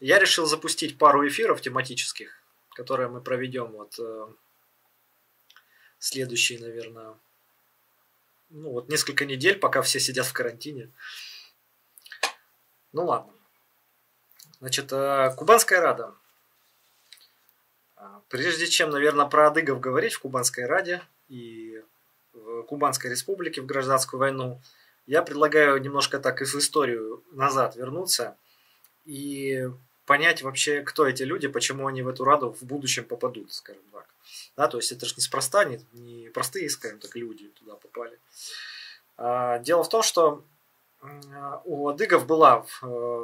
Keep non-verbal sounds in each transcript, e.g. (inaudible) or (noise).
я решил запустить пару эфиров тематических, которые мы проведем вот э, следующие, наверное, ну вот несколько недель, пока все сидят в карантине. Ну ладно. Значит, э, Кубанская Рада. А, прежде чем, наверное, про адыгов говорить в Кубанской Раде и в Кубанской Республике в гражданскую войну, я предлагаю немножко так и в историю назад вернуться и понять вообще, кто эти люди, почему они в эту Раду в будущем попадут, скажем так. Да, то есть это же неспроста, не, не простые, скажем так, люди туда попали. А, дело в том, что у адыгов была в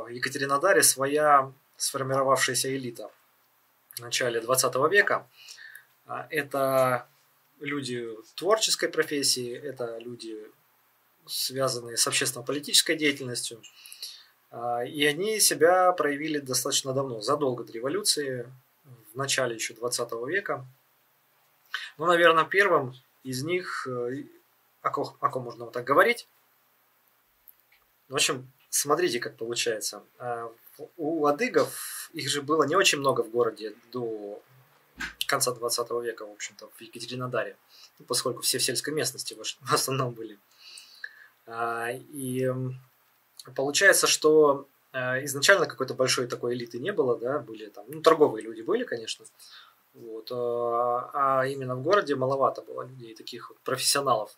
э, Екатеринодаре своя сформировавшаяся элита в начале 20 века. А, это люди творческой профессии, это люди, связанные с общественно-политической деятельностью. А, и они себя проявили достаточно давно, задолго до революции, в начале еще 20 века. Ну, наверное, первым из них, э, о ком, о ком можно вот так говорить, в общем, смотрите, как получается. А, у адыгов, их же было не очень много в городе до конца 20 века, в общем-то, в Екатеринодаре, ну, поскольку все в сельской местности в основном были. А, и получается, что а, изначально какой-то большой такой элиты не было, да, были там, ну, торговые люди были, конечно, вот, а именно в городе маловато было людей, таких вот профессионалов.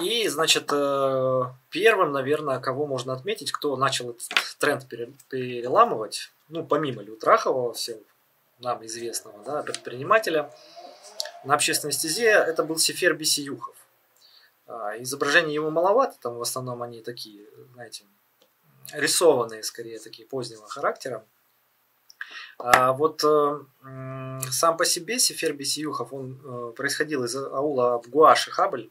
И, значит, э, первым, наверное, кого можно отметить, кто начал этот тренд переламывать, ну, помимо Лютрахова, всем нам известного да, предпринимателя, на общественной стезе, это был Сефер Бесиюхов. А, изображения его маловато, там в основном они такие, знаете, рисованные, скорее, такие позднего характера. А вот э, сам по себе Сефер Бесиюхов, он э, происходил из аула Абгуаши Хабль,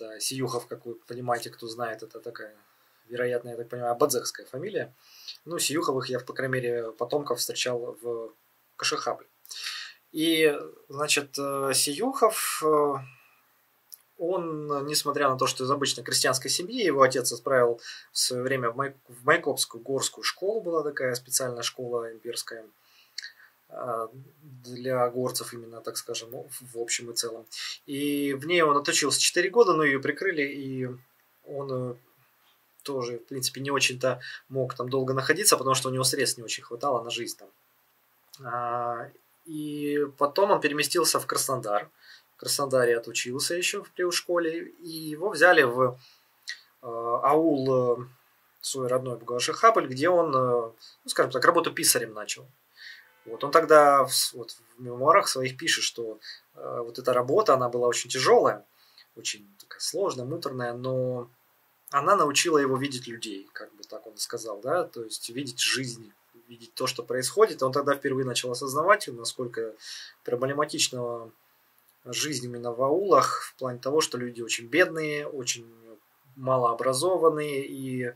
это Сиюхов, как вы понимаете, кто знает, это такая, вероятно, я так понимаю, абадзекская фамилия. Ну, Сиюховых я, по крайней мере, потомков встречал в Кашихабле. И, значит, э, Сиюхов, э, он, несмотря на то, что из обычной крестьянской семьи, его отец отправил в свое время в, Май... в Майкопскую горскую школу, была такая специальная школа имперская – а, для горцев именно, так скажем, в общем и целом. И в ней он отучился 4 года, но ее прикрыли, и он э, тоже, в принципе, не очень-то мог там долго находиться, потому что у него средств не очень хватало на жизнь там. А, и потом он переместился в Краснодар. В Краснодаре отучился еще в плеушколе, и его взяли в э, аул э, свой родной Бугашихабль, где он, ну, скажем так, работу писарем начал. Вот он тогда вот, в мемуарах своих пишет, что э, вот эта работа, она была очень тяжелая, очень такая сложная, муторная, но она научила его видеть людей, как бы так он сказал, да, то есть видеть жизнь, видеть то, что происходит. Он тогда впервые начал осознавать, насколько проблематична жизнь именно в аулах, в плане того, что люди очень бедные, очень малообразованные, и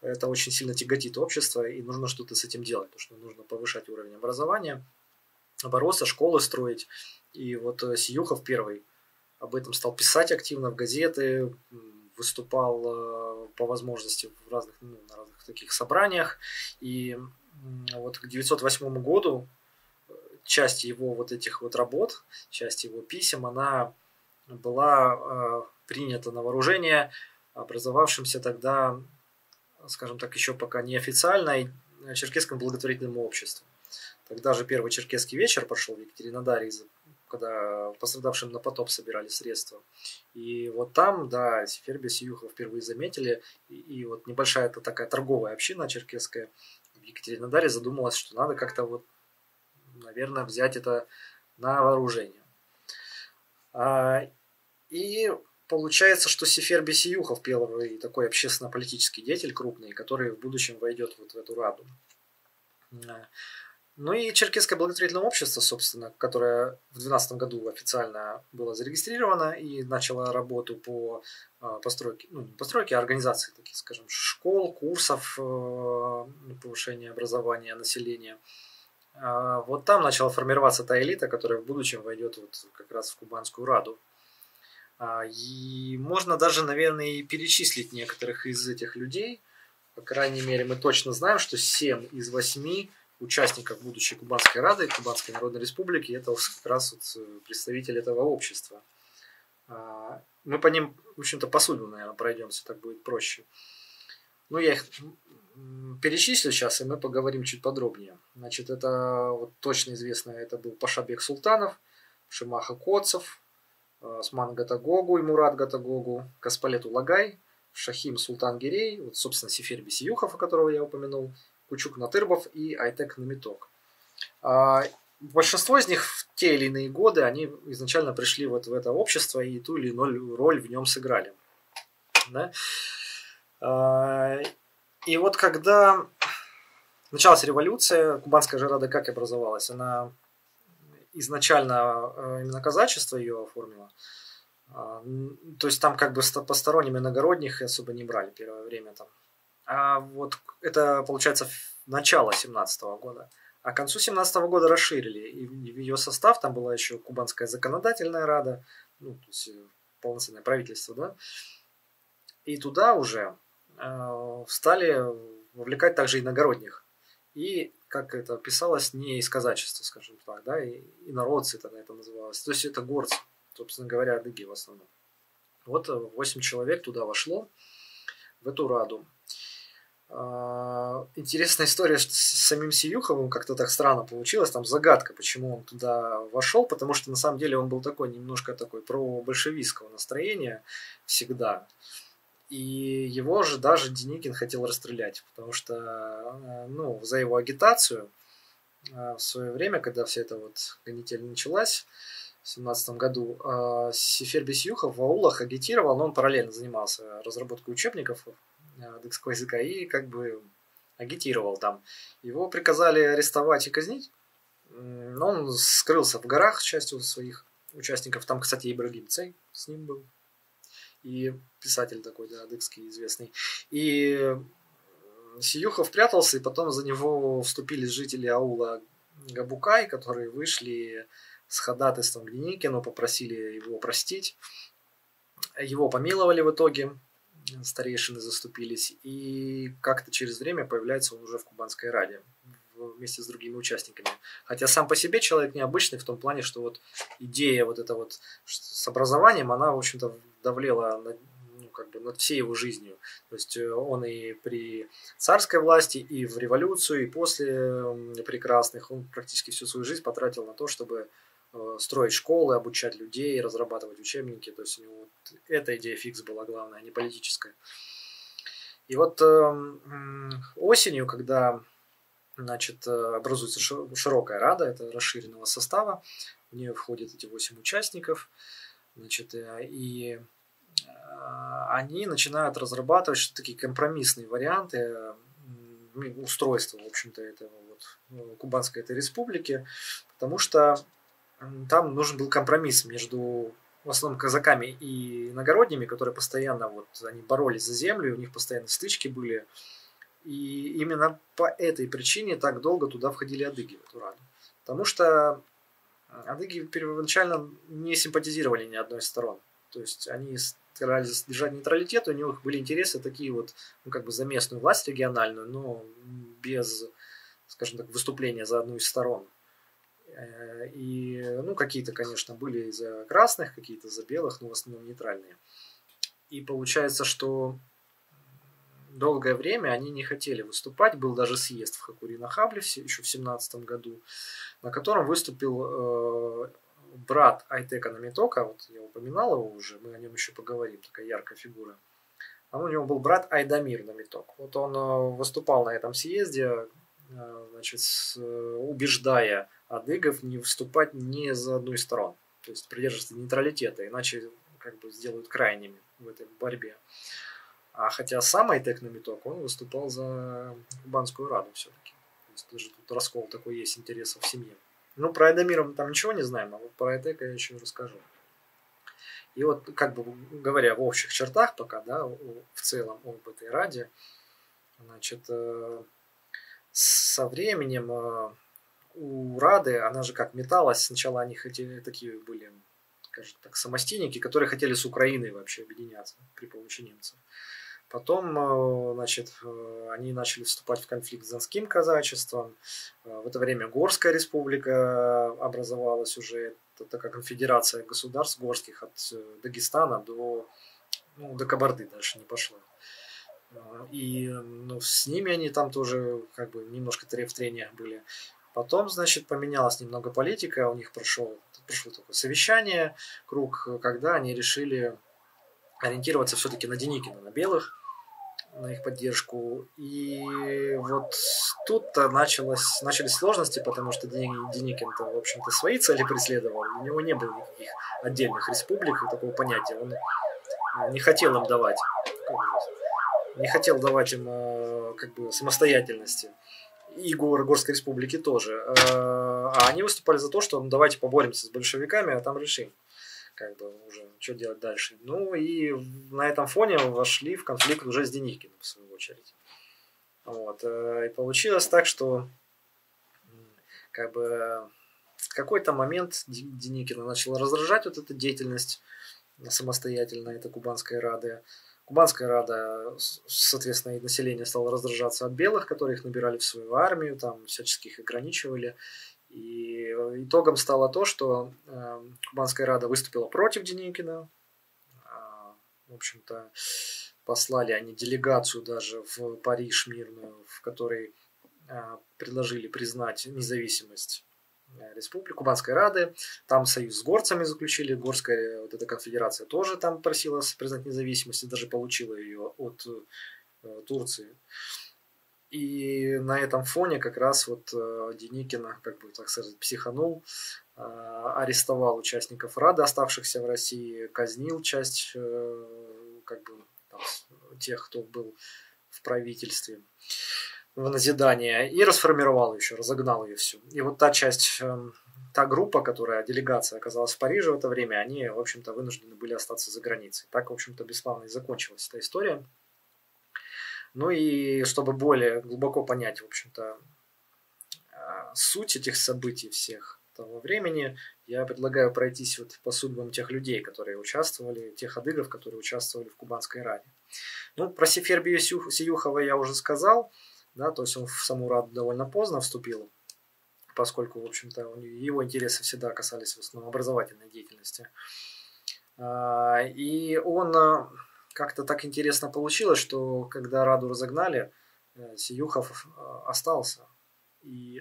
это очень сильно тяготит общество, и нужно что-то с этим делать, потому что нужно повышать уровень образования, бороться, школы строить. И вот э, Сиюхов первый об этом стал писать активно в газеты, выступал э, по возможности в разных, ну, на разных таких собраниях. И вот к 1908 году часть его вот этих вот работ, часть его писем, она была принята на вооружение образовавшимся тогда, скажем так, еще пока неофициально черкесским благотворительным обществом. Тогда же первый черкесский вечер прошел в Екатеринодаре, когда пострадавшим на потоп собирали средства. И вот там, да, Сеферби Сиюхов впервые заметили, и, и вот небольшая это такая торговая община черкесская в Екатеринодаре задумалась, что надо как-то вот, наверное, взять это на вооружение. А, и получается, что Сефер Бесиюхов первый такой общественно-политический деятель крупный, который в будущем войдет вот в эту раду. Ну и Черкесское благотворительное общество, собственно, которое в 2012 году официально было зарегистрировано и начало работу по а, постройке, ну постройке, а организации, таких, скажем, школ, курсов э, повышения образования населения. А, вот там начала формироваться та элита, которая в будущем войдет вот как раз в Кубанскую Раду. А, и можно даже, наверное, и перечислить некоторых из этих людей, по крайней мере, мы точно знаем, что 7 из 8 участников будущей Кубанской Рады, Кубанской Народной Республики, это как раз вот э, представители этого общества. А, мы по ним, в общем-то, по суду, наверное, пройдемся, так будет проще. Ну, я их перечислю сейчас, и мы поговорим чуть подробнее. Значит, это вот точно известно, это был Пашабек Султанов, Шимаха Коцев, Осман Гатагогу и Мурат Гатагогу, Каспалет Улагай, Шахим Султан Гирей, вот, собственно, Сефер Бесиюхов, о которого я упомянул, Кучук Натырбов и Айтек Намиток. А, большинство из них в те или иные годы, они изначально пришли вот в это общество и ту или иную роль в нем сыграли. Да? И вот когда началась революция, кубанская жирада как образовалась? Она изначально э, именно казачество ее оформило. А, то есть там как бы посторонним иногородних особо не брали первое время там. А вот это получается начало 17 года. А к концу 17 года расширили. И в ее состав там была еще Кубанская законодательная рада, ну, то есть э, полноценное правительство, да. И туда уже стали вовлекать также иногородних. И, как это писалось, не из казачества, скажем так, да, и, и народцы тогда это называлось. То есть это горцы, собственно говоря, адыги в основном. Вот 8 человек туда вошло, в эту раду. А, интересная история с самим Сиюховым как-то так странно получилось, там загадка, почему он туда вошел, потому что на самом деле он был такой немножко такой про большевистского настроения всегда. И его же даже Деникин хотел расстрелять, потому что э, ну, за его агитацию э, в свое время, когда вся эта вот канитель началась, в 17 году, э, Сефер Бесюхов в аулах агитировал, но он параллельно занимался разработкой учебников адыгского языка и как бы агитировал там. Его приказали арестовать и казнить, но он скрылся в горах частью своих участников. Там, кстати, Ибрагим Цей с ним был и писатель такой, да, адыгский известный. И Сиюхов прятался, и потом за него вступили жители аула Габукай, которые вышли с ходатайством к Деникину, попросили его простить. Его помиловали в итоге, старейшины заступились, и как-то через время появляется он уже в Кубанской Раде вместе с другими участниками. Хотя сам по себе человек необычный в том плане, что вот идея вот эта вот с образованием, она, в общем-то, давлела над, ну, как бы над всей его жизнью. То есть э, он и при царской власти, и в революцию, и после прекрасных, он практически всю свою жизнь потратил на то, чтобы э, строить школы, обучать людей, разрабатывать учебники. То есть у него вот эта идея фикс была главная, а не политическая. И вот э, осенью, когда значит, образуется широкая рада, это расширенного состава, в нее входят эти восемь участников, значит, э, и э, они начинают разрабатывать такие компромиссные варианты устройства, в общем-то, этого вот Кубанской этой республики, потому что там нужен был компромисс между в основном казаками и иногородними, которые постоянно вот они боролись за землю, у них постоянно стычки были, и именно по этой причине так долго туда входили адыги в эту раду. Потому что адыги первоначально не симпатизировали ни одной из сторон. То есть они старались держать нейтралитет, у них были интересы такие вот, ну, как бы за местную власть региональную, но без, скажем так, выступления за одну из сторон. Э, и, ну, какие-то, конечно, были за красных, какие-то за белых, но в основном нейтральные. И получается, что долгое время они не хотели выступать. Был даже съезд в Хакури-Нахабле еще в семнадцатом году, на котором выступил э, брат Айтека Намитока, вот я упоминал его уже, мы о нем еще поговорим, такая яркая фигура. А у него был брат Айдамир Намиток. Вот он э, выступал на этом съезде, э, значит, убеждая адыгов не выступать ни за одну из сторон. То есть придерживаться нейтралитета, иначе как бы сделают крайними в этой борьбе. А хотя сам Айтек Намиток, он выступал за Кубанскую Раду все-таки. То есть даже тут раскол такой есть интересов в семье. Ну, про Айдамира мы там ничего не знаем, а вот про Айтека я еще расскажу. И вот, как бы говоря в общих чертах пока, да, в целом об этой Раде, значит, э, со временем э, у Рады, она же как металась, сначала они хотели, такие были, скажем так, самостейники, которые хотели с Украиной вообще объединяться при помощи немцев. Потом, э, значит, э, они начали вступать в конфликт с Донским казачеством. В это время Горская республика образовалась уже, это такая конфедерация государств горских от Дагестана до, ну, до Кабарды дальше не пошла. И ну, с ними они там тоже как бы немножко в трениях были. Потом, значит, поменялась немного политика, у них прошел, прошло такое совещание, круг, когда они решили ориентироваться все-таки на Деникина, на белых, на их поддержку. И вот тут-то началось, начались сложности, потому что Деникин-то, в общем-то, свои цели преследовал. У него не было никаких отдельных республик и такого понятия. Он не хотел им давать, не хотел давать им э, как бы самостоятельности и Горской республики тоже. Э, а они выступали за то, что ну, давайте поборемся с большевиками, а там решим. Как бы уже, что делать дальше. Ну и на этом фоне вошли в конфликт уже с Деникиным, в свою очередь. Вот. Э, и получилось так, что как бы в какой-то момент Деникина начал раздражать вот эта деятельность самостоятельно, это Кубанская Рада. Кубанская Рада, соответственно, и население стало раздражаться от белых, которые их набирали в свою армию, там всячески их ограничивали. И итогом стало то, что э, Кубанская Рада выступила против Деникина. Э, в общем-то, послали они делегацию даже в Париж мирную, в которой э, предложили признать независимость Э, республики, Кубанской Рады, там союз с горцами заключили, Горская вот эта конфедерация тоже там просила признать независимость и даже получила ее от э, Турции. И на этом фоне как раз вот э, Деникина, как бы так сказать, психанул, э, арестовал участников Рады, оставшихся в России, казнил часть э, как бы там, тех, кто был в правительстве в назидание и расформировал еще, разогнал ее всю. И вот та часть, эм, та группа, которая, делегация оказалась в Париже в это время, они, в общем-то, вынуждены были остаться за границей. Так, в общем-то, бесславно и закончилась эта история. Ну и чтобы более глубоко понять, в общем-то, э, суть этих событий всех того времени, я предлагаю пройтись вот по судьбам тех людей, которые участвовали, тех адыгов, которые участвовали в Кубанской Раде. Ну, про Сефербию Сиюхова я уже сказал – да, то есть он в саму Раду довольно поздно вступил, поскольку, в общем-то, его интересы всегда касались в основном образовательной деятельности. А, и он а, как-то так интересно получилось, что когда Раду разогнали, э, Сиюхов а, остался. И,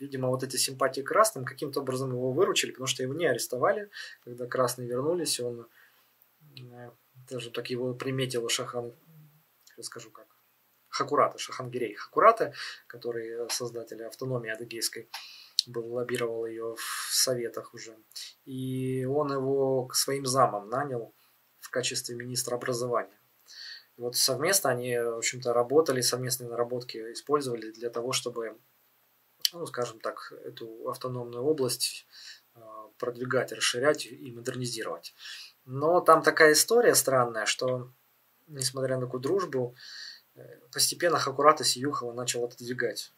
видимо, вот эти симпатии красным каким-то образом его выручили, потому что его не арестовали. Когда красные вернулись, он э, даже так его приметил Шахан, расскажу как, Хакурата, Шахангирей Хакурата, который создатель автономии адыгейской, был, лоббировал ее в советах уже. И он его к своим замам нанял качестве министра образования. И вот совместно они, в общем-то, работали, совместные наработки использовали для того, чтобы, ну, скажем так, эту автономную область э, продвигать, расширять и модернизировать. Но там такая история странная, что, несмотря на такую дружбу, постепенно Хакурата Сиюхова начал отодвигать.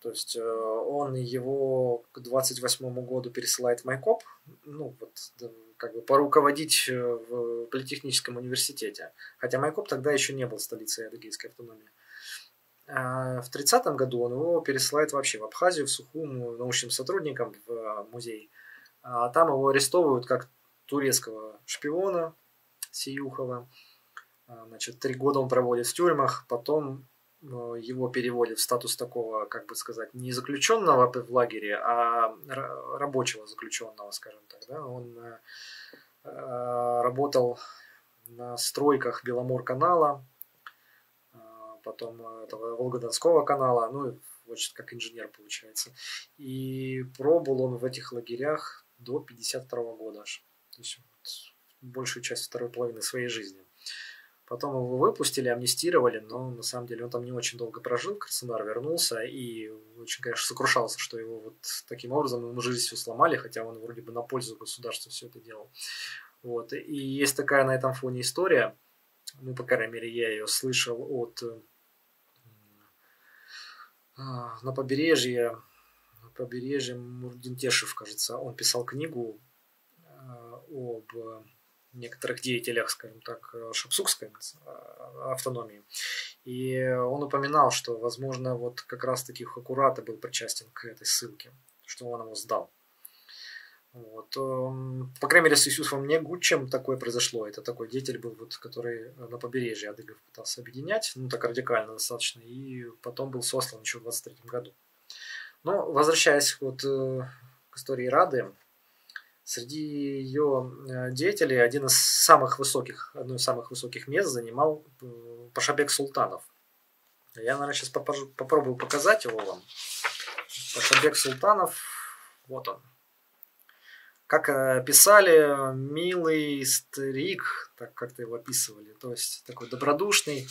То есть э, он его к 28 году пересылает в Майкоп, ну вот как бы поруководить э, в политехническом университете. Хотя Майкоп тогда еще не был столицей адыгейской автономии. А в 30 году он его пересылает вообще в Абхазию, в Сухум, научным сотрудникам в музей. А там его арестовывают как турецкого шпиона Сиюхова. А, значит, три года он проводит в тюрьмах, потом э, его переводят в статус такого, как бы сказать, не заключенного в лагере, а рабочего заключенного, скажем так. Да? Он э, э, работал на стройках Беломор-канала, потом этого Волгодонского канала, ну, значит, как инженер получается. И пробыл он в этих лагерях до 52 года аж. То есть вот, большую часть второй половины своей жизни. Потом его выпустили, амнистировали, но на самом деле он там не очень долго прожил, Краснодар вернулся и очень, конечно, сокрушался, что его вот таким образом ему жизнь все сломали, хотя он вроде бы на пользу государства все это делал. Вот. И есть такая на этом фоне история, ну, по крайней мере, я ее слышал от а, на побережье, на побережье Мурдинтешев, кажется, он писал книгу а, об некоторых деятелях, скажем так, шапсукской автономии. И он упоминал, что, возможно, вот как раз-таки Хакурата был причастен к этой ссылке, что он его сдал. Вот. Эм, по крайней мере, с Иисусом Негучем такое произошло. Это такой деятель был, вот, который на побережье адыгов пытался объединять, ну так радикально достаточно, и потом был сослан еще в 23 году. Но возвращаясь вот э, к истории Рады, среди ее э, деятелей один из самых высоких, одно из самых высоких мест занимал э, Пашабек Султанов. Я, наверное, сейчас попробую показать его вам. Пашабек Султанов, вот он как э, писали, милый старик, так как-то его описывали, то есть такой добродушный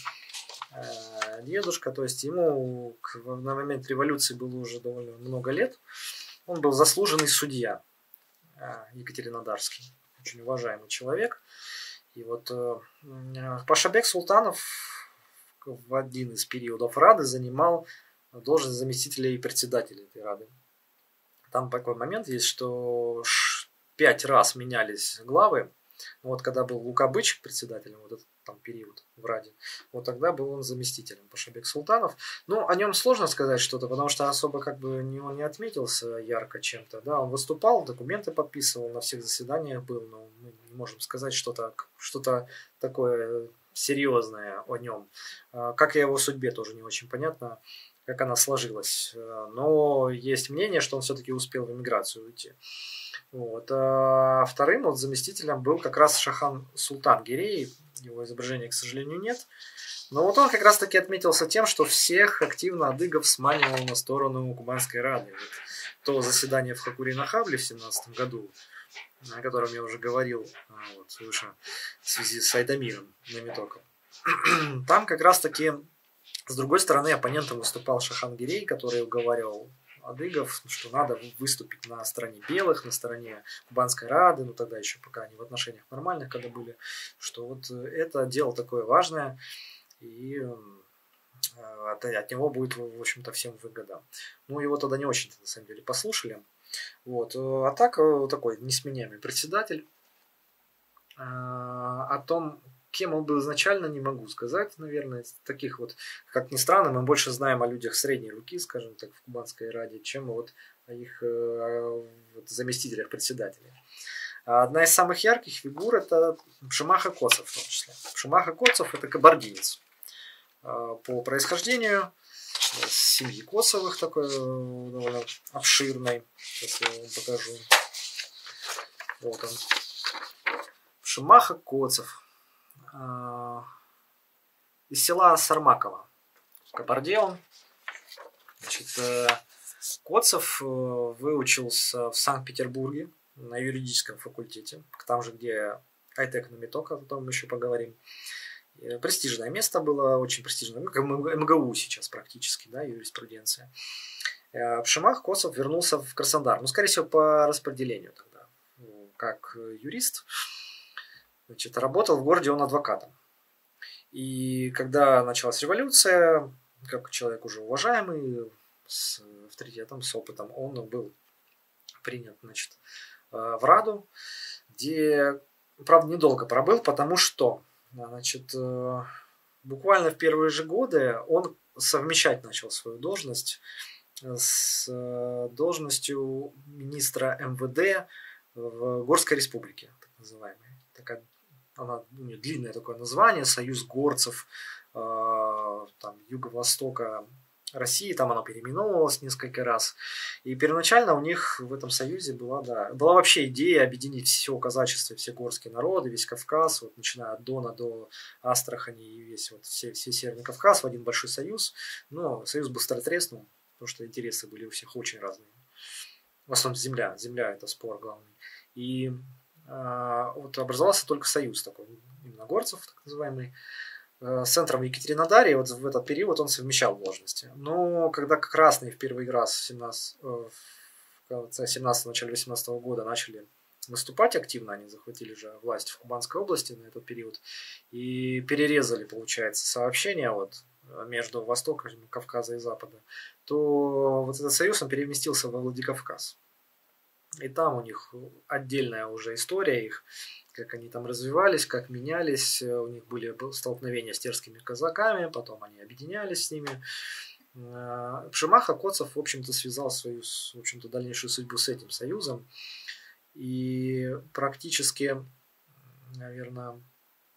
дедушка, то есть ему на момент революции было уже довольно много лет, он был заслуженный судья Екатеринодарский, очень уважаемый человек. И вот Пашабек Султанов в один из периодов Рады занимал должность заместителя и председателя этой Рады. Там такой момент есть, что пять раз менялись главы. Вот когда был Лукабычек председателем, вот этот там период в Раде, вот тогда был он заместителем Пашабек Султанов. Ну, о нем сложно сказать что-то, потому что особо как бы не, он не отметился ярко чем-то. Да, он выступал, документы подписывал, на всех заседаниях был, но мы не можем сказать что-то что такое серьезное о нем. А, как и о его судьбе тоже не очень понятно, как она сложилась. Но есть мнение, что он все-таки успел в эмиграцию уйти. Вот. А вторым вот заместителем был как раз Шахан Султан Гирей. Его изображения, к сожалению, нет. Но вот он как раз таки отметился тем, что всех активно адыгов сманивал на сторону Кубанской Рады. Вот то заседание в Хакури-Нахабле в 17 году, о котором я уже говорил а, вот, выше в связи с Айдамиром Намитоком. (clears throat) Там как раз таки с другой стороны оппонентом выступал Шахан Гирей, который уговаривал адыгов, что надо выступить на стороне белых, на стороне Кубанской Рады, ну тогда еще пока они в отношениях нормальных, когда были, что вот э, это дело такое важное, и э, от, от него будет, в общем-то, всем выгода. Ну, его тогда не очень на самом деле, послушали. Вот. Э, а так, такой несменяемый председатель. О том, Кем он был изначально, не могу сказать, наверное. Таких вот, как ни странно, мы больше знаем о людях средней руки, скажем так, в Кубанской Раде, чем вот о их э, вот, заместителях председателей. А одна из самых ярких фигур это Пшимаха Коцев в том числе. Пшимаха Коцев это кабардинец э, по происхождению с семьи Коцевых такой э, довольно обширной. Сейчас я вам покажу. Вот он. Шимаха Коцев. А, из села Сармакова в Кабарде он. Значит, э, Коцев э, выучился в Санкт-Петербурге на юридическом факультете, там же, где Айтек на Меток, о том мы еще поговорим. Престижное место было, очень престижное, ну, как МГУ сейчас практически, да, юриспруденция. Э, в Шимах Коцев вернулся в Краснодар, ну, скорее всего, по распределению тогда, как юрист. Значит, работал в городе он адвокатом. И когда началась революция, как человек уже уважаемый, с авторитетом, с опытом, он был принят значит, э, в Раду, где, правда, недолго пробыл, потому что значит, э, буквально в первые же годы он совмещать начал свою должность с э, должностью министра МВД в Горской республике, так называемой. Она у нее длинное такое название, Союз горцев э, там, Юго-Востока России, там она переименовывалась несколько раз. И первоначально у них в этом союзе была, да, была вообще идея объединить все казачество, все горские народы, весь Кавказ, вот, начиная от Дона до Астрахани и весь вот все, все Северный Кавказ в один большой союз. Но союз быстро треснул, потому что интересы были у всех очень разные. В основном земля, земля это спор главный. И а, вот образовался только союз такой, именно горцев, так называемый, э, с центром в вот в этот период он совмещал должности. Но когда красные в первый раз в 17, э, в конце 17 начале 18 года начали выступать активно, они захватили же власть в Кубанской области на этот период и перерезали, получается, сообщения вот между Востоком, Кавказа и Запада, то вот этот союз он переместился во Владикавказ. И там у них отдельная уже история их, как они там развивались, как менялись. У них были столкновения с терскими казаками, потом они объединялись с ними. Пшимаха Коцев, в общем-то, связал свою, в общем-то, дальнейшую судьбу с этим союзом. И практически, наверное,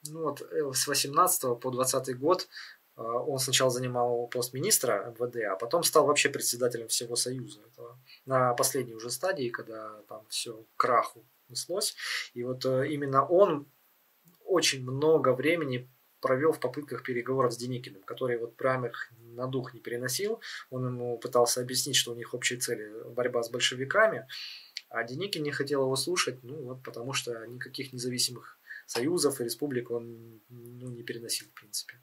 ну вот э, с 18 по 20 год э, он сначала занимал пост министра МВД, а потом стал вообще председателем всего Союза. Это на последней уже стадии, когда там все краху неслось. И вот э, именно он очень много времени провел в попытках переговоров с Деникиным, который вот прям их на дух не переносил. Он ему пытался объяснить, что у них общие цели борьба с большевиками, а Деникин не хотел его слушать, ну вот потому что никаких независимых союзов и республик он ну, не переносил, в принципе.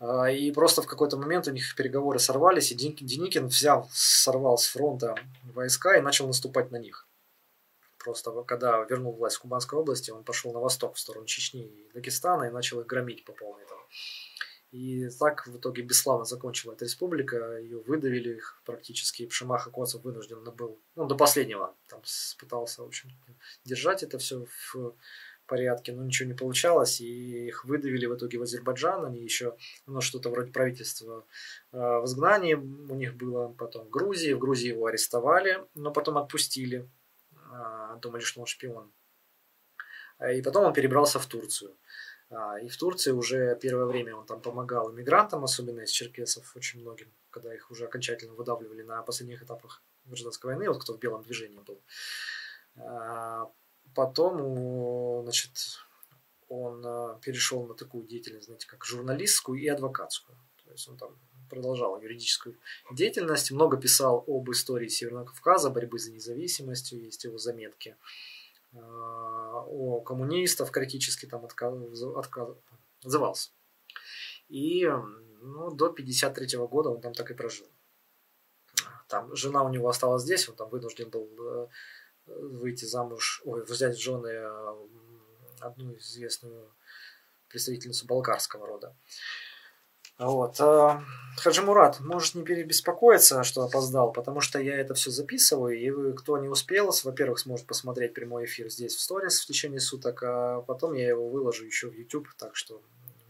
А, и просто в какой-то момент у них переговоры сорвались, и Деникин взял, сорвал с фронта войска и начал наступать на них. Просто когда вернул власть в Кубанской области, он пошел на восток, в сторону Чечни и Дагестана, и начал их громить по полной. Там. И так в итоге бесславно закончила эта республика, ее выдавили их практически, и Пшимаха вынужден был, ну, до последнего там пытался, в общем, держать это все в порядке, но ничего не получалось, и их выдавили в итоге в Азербайджан, они еще, ну, что-то вроде правительства э, в изгнании у них было, потом в Грузии, в Грузии его арестовали, но потом отпустили, э, думали, что он шпион. И потом он перебрался в Турцию. А, и в Турции уже первое время он там помогал иммигрантам, особенно из черкесов, очень многим, когда их уже окончательно выдавливали на последних этапах гражданской войны, вот кто в белом движении был. Потом, значит, он а, перешел на такую деятельность, знаете, как журналистскую и адвокатскую. То есть он там продолжал юридическую деятельность, много писал об истории Северного Кавказа, борьбы за независимость, есть его заметки о коммунистов критически там отзывался. И ну, до 53 года он там так и прожил. Там жена у него осталась здесь, он там вынужден был э, выйти замуж, ой, взять в жены э, одну известную представительницу болгарского рода. Вот. А, Хаджи Мурат, может не перебеспокоиться, что опоздал, потому что я это все записываю, и вы, кто не успел, во-первых, сможет посмотреть прямой эфир здесь в сторис в течение суток, а потом я его выложу еще в YouTube, так что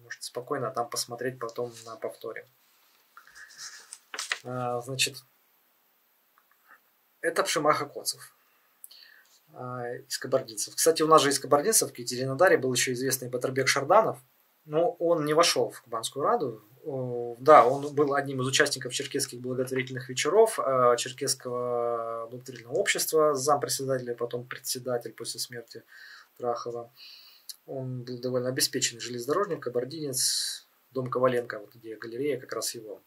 можете спокойно там посмотреть потом на повторе. А, значит, это Пшимаха Коцев из кабардинцев. Кстати, у нас же из кабардинцев в Екатеринодаре был еще известный Батарбек Шарданов, но он не вошел в Кубанскую Раду, да, он был одним из участников черкесских благотворительных вечеров, э, черкесского благотворительного общества, зампредседателя, потом председатель после смерти Трахова. Он был довольно обеспеченный железнодорожник, кабардинец, дом Коваленко, вот где галерея, как раз его.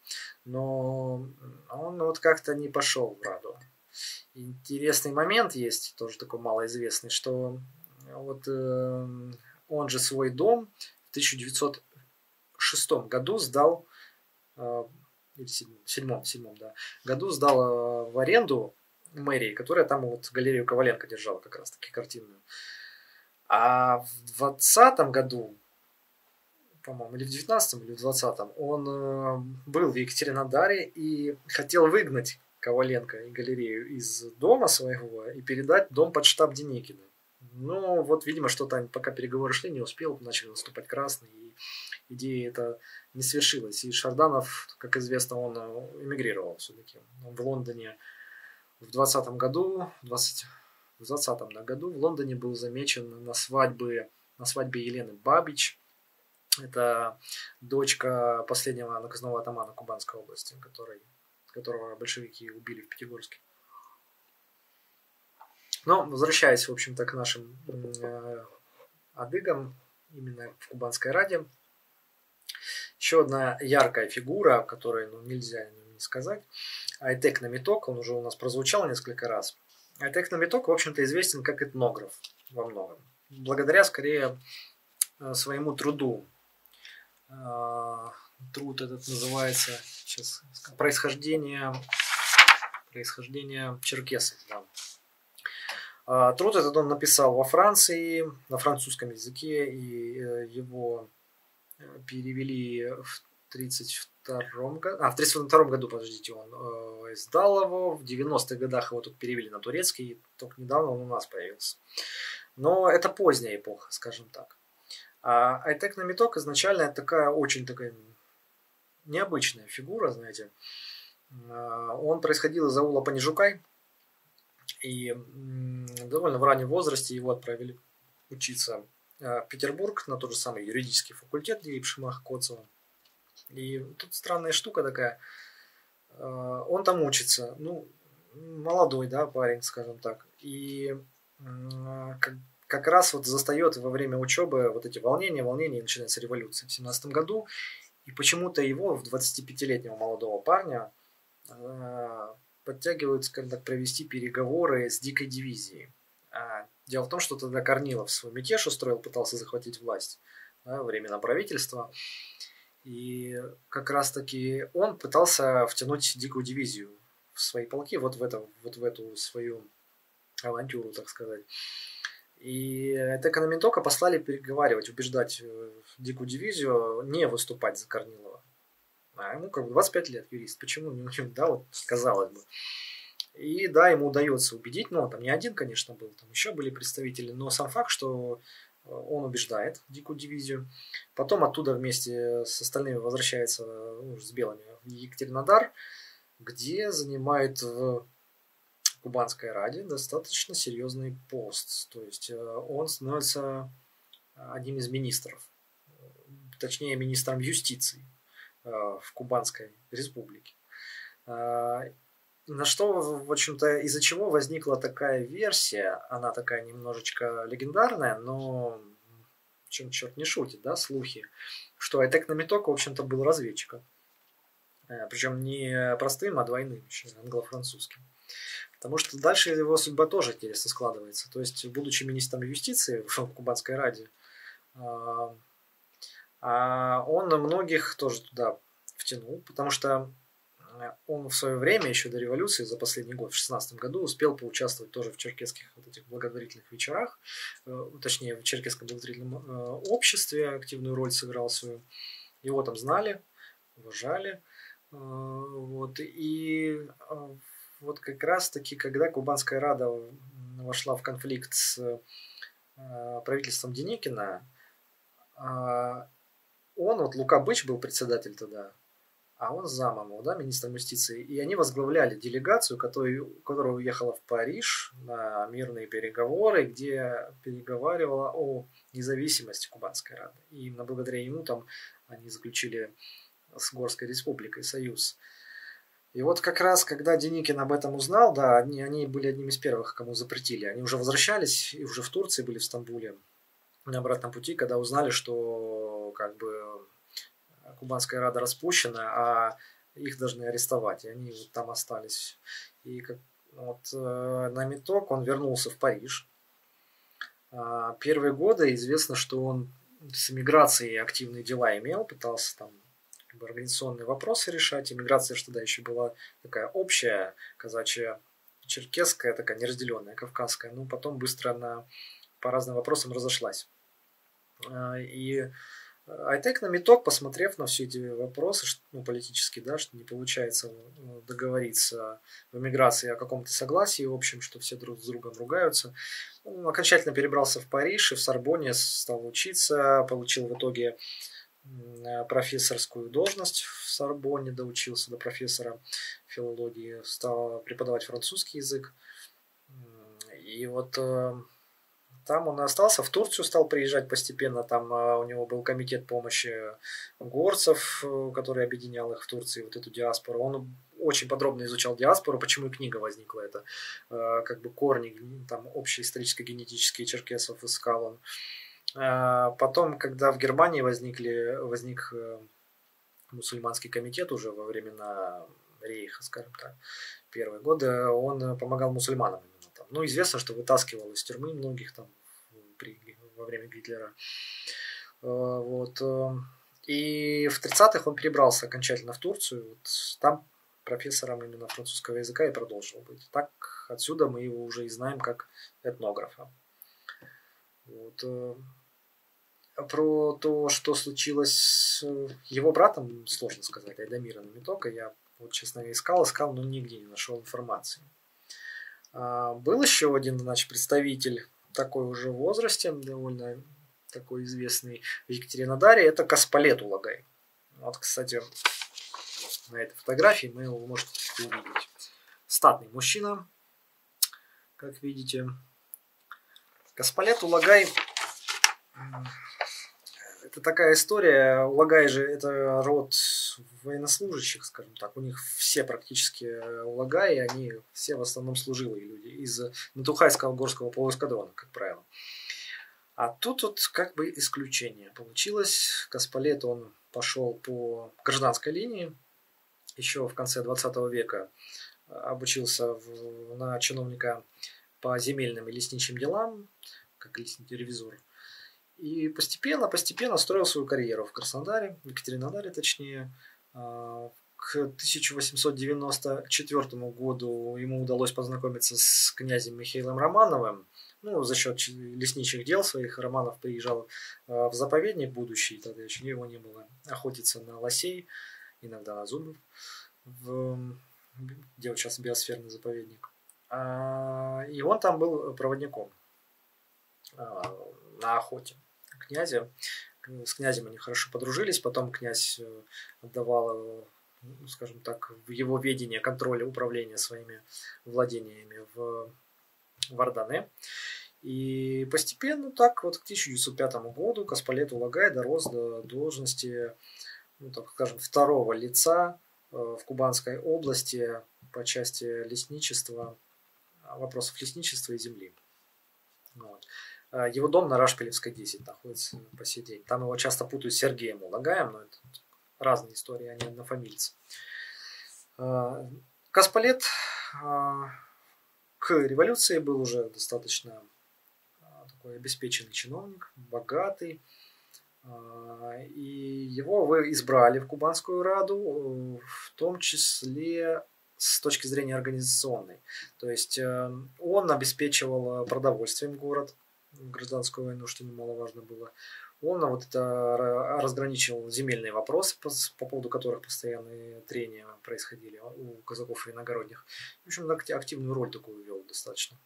Но он вот как-то не пошел в Раду. Интересный момент есть, тоже такой малоизвестный, что вот э, он же свой дом в 1900 шестом году сдал, э, или седьмом, седьмом, седьмом да, году сдал э, в аренду мэрии, которая там вот галерею Коваленко держала как раз таки картинную. А в двадцатом году, по-моему, или в девятнадцатом, или в двадцатом, он э, был в Екатеринодаре и хотел выгнать Коваленко и галерею из дома своего и передать дом под штаб Деникина. Но вот, видимо, что-то пока переговоры шли, не успел, начали наступать красные, и идея это не свершилась. И Шарданов, как известно, он э, эмигрировал все-таки. Он в Лондоне в 20 году, 20, в 20 да, году в Лондоне был замечен на свадьбе, на свадьбе Елены Бабич. Это дочка последнего наказного атамана Кубанской области, который, которого большевики убили в Пятигорске. Но возвращаясь, в общем-то, к нашим э, адыгам, именно в Кубанской Раде, еще одна яркая фигура, о которой ну, нельзя не сказать, Айтек Намиток, он уже у нас прозвучал несколько раз. Айтек Намиток, в общем-то, известен как этнограф во многом. Благодаря, скорее, э, своему труду. Э, труд этот называется сейчас, происхождение, происхождение черкесов. Да. А, труд этот он написал во Франции, на французском языке, и э, его перевели в 1932 году, а в 1932 году, подождите, он э, издал его, в 90-х годах его тут перевели на турецкий, только недавно он у нас появился. Но это поздняя эпоха, скажем так. А Айтек Намиток изначально такая очень такая необычная фигура, знаете. А, он происходил из аула Панижукай, и довольно в раннем возрасте его отправили учиться а, в Петербург на тот же самый юридический факультет, где и. И тут странная штука такая. А, он там учится, ну, молодой, да, парень, скажем так. И как, как раз вот застает во время учебы вот эти волнения, волнения, и начинается революция в 17 году. И почему-то его, в 25-летнего молодого парня, а, подтягивают, скажем так, провести переговоры с дикой дивизией. А, дело в том, что тогда Корнилов свой мятеж устроил, пытался захватить власть, да, временно правительство. И как раз-таки он пытался втянуть дикую дивизию в свои полки, вот в, это, вот в эту свою авантюру, так сказать. И это Экономинтока послали переговаривать, убеждать э, дикую дивизию не выступать за Корнилова. А ему как бы 25 лет юрист. Почему? Да, вот казалось бы. И да, ему удается убедить, но там не один, конечно, был, там еще были представители, но сам факт, что э, он убеждает дикую дивизию. Потом оттуда вместе с остальными возвращается ну, с белыми в Екатеринодар, где занимает в Кубанской Раде достаточно серьезный пост. То есть э, он становится одним из министров, точнее министром юстиции э, в Кубанской республике. Э, на что, в общем-то, из-за чего возникла такая версия, она такая немножечко легендарная, но чем черт не шутит, да, слухи, что Айтек Намитока, в общем-то, был разведчиком. Причем не простым, а двойным, еще англо-французским. Потому что дальше его судьба тоже интересно складывается. То есть, будучи министром юстиции в (laughs) Кубанской Раде, а, а он многих тоже туда втянул, потому что он в свое время, еще до революции, за последний год, в 16 году, успел поучаствовать тоже в черкесских вот этих благотворительных вечерах, э, точнее, в черкесском благотворительном э, обществе активную роль сыграл свою. Его там знали, уважали. Э, вот, и вот как раз-таки, когда Кубанская Рада вошла в конфликт с э, правительством Деникина, э, он, вот Лука Быч был председатель тогда, а он замом да, министром юстиции. И они возглавляли делегацию, которая, которая уехала в Париж на мирные переговоры, где переговаривала о независимости Кубанской Рады. И именно благодаря ему там они заключили с Горской Республикой союз. И вот как раз, когда Деникин об этом узнал, да, они, они были одним из первых, кому запретили. Они уже возвращались, и уже в Турции были, в Стамбуле, на обратном пути, когда узнали, что как бы Кубанская Рада распущена, а их должны арестовать. И они вот там остались. И как, вот э, на Меток он вернулся в Париж. А, первые годы известно, что он с эмиграцией активные дела имел, пытался там бы, организационные вопросы решать. Иммиграция что тогда еще была такая общая, казачья, черкесская, такая неразделенная, кавказская. Ну, потом быстро она по разным вопросам разошлась. А, и Айтек на меток, посмотрев на все эти вопросы, ну, политические, да, что не получается э, договориться в эмиграции о каком-то согласии, в общем, что все друг с другом ругаются, он окончательно перебрался в Париж и в Сорбоне стал учиться, получил в итоге профессорскую должность в Сорбонне, доучился до профессора филологии, стал преподавать французский язык. И вот э, там он остался, в Турцию стал приезжать постепенно, там э, у него был комитет помощи горцев, который объединял их в Турции, вот эту диаспору. Он очень подробно изучал диаспору, почему и книга возникла, это как бы корни, там общие исторические генетические черкесов искал он. А, потом, когда в Германии возникли, возник э, мусульманский комитет уже во времена Рейха, скажем так, первые годы, он помогал мусульманам именно там. Ну, известно, что вытаскивал из тюрьмы многих там при, во время Гитлера. Э, вот. Э, и в 30-х он перебрался окончательно в Турцию. Вот там профессором именно французского языка и продолжил быть. Так отсюда мы его уже и знаем как этнографа. Вот. Про то, что случилось с его братом, сложно сказать, Айдамира Намитока. Я вот, честно, искал, искал, но нигде не нашел информации. А, был еще один, значит, представитель такой уже возрасте, довольно такой известный в Екатеринодаре, это Каспалет Улагай. Вот, кстати, на этой фотографии мы его можете увидеть. Статный мужчина, как видите. Каспалет Улагай это такая история. Улагай же это род военнослужащих, скажем так. У них все практически улагаи, они все в основном служилые люди из Натухайского горского полуэскадрона, как правило. А тут вот как бы исключение получилось. Каспалет, он пошел по гражданской линии. Еще в конце 20 века обучился в, на чиновника по земельным и лесничим делам, как лесный ревизор. И постепенно, постепенно строил свою карьеру в Краснодаре, в Екатеринодаре точнее. А, к 1894 году ему удалось познакомиться с князем Михаилом Романовым. Ну, за счет лесничьих дел своих Романов приезжал а, в заповедник будущий, тогда еще его не было, охотиться на лосей, иногда на зубров, в, где вот сейчас биосферный заповедник. А, и он там был проводником на охоте князя. С князем они хорошо подружились, потом князь э, отдавал, ну, скажем так, в его ведение контроля управления своими владениями в Вардане. И постепенно так вот к 1905 году Каспалет Улагай дорос до должности, ну, так скажем, второго лица э, в Кубанской области по части лесничества, вопросов лесничества и земли. Вот. А, его дом на Рашпилевской 10 находится по сей день. Там его часто путают с Сергеем Улагаем, но это разные истории, они однофамильцы. А, Каспалет а, к революции был уже достаточно такой обеспеченный чиновник, богатый. И его вы избрали в Кубанскую Раду, в том числе с точки зрения организационной. То есть э, он обеспечивал продовольствием город, гражданскую войну, что немаловажно было. Он вот это разграничивал земельные вопросы, по, по поводу которых постоянные трения происходили у казаков и иногородних. В общем, активную роль такую вел достаточно.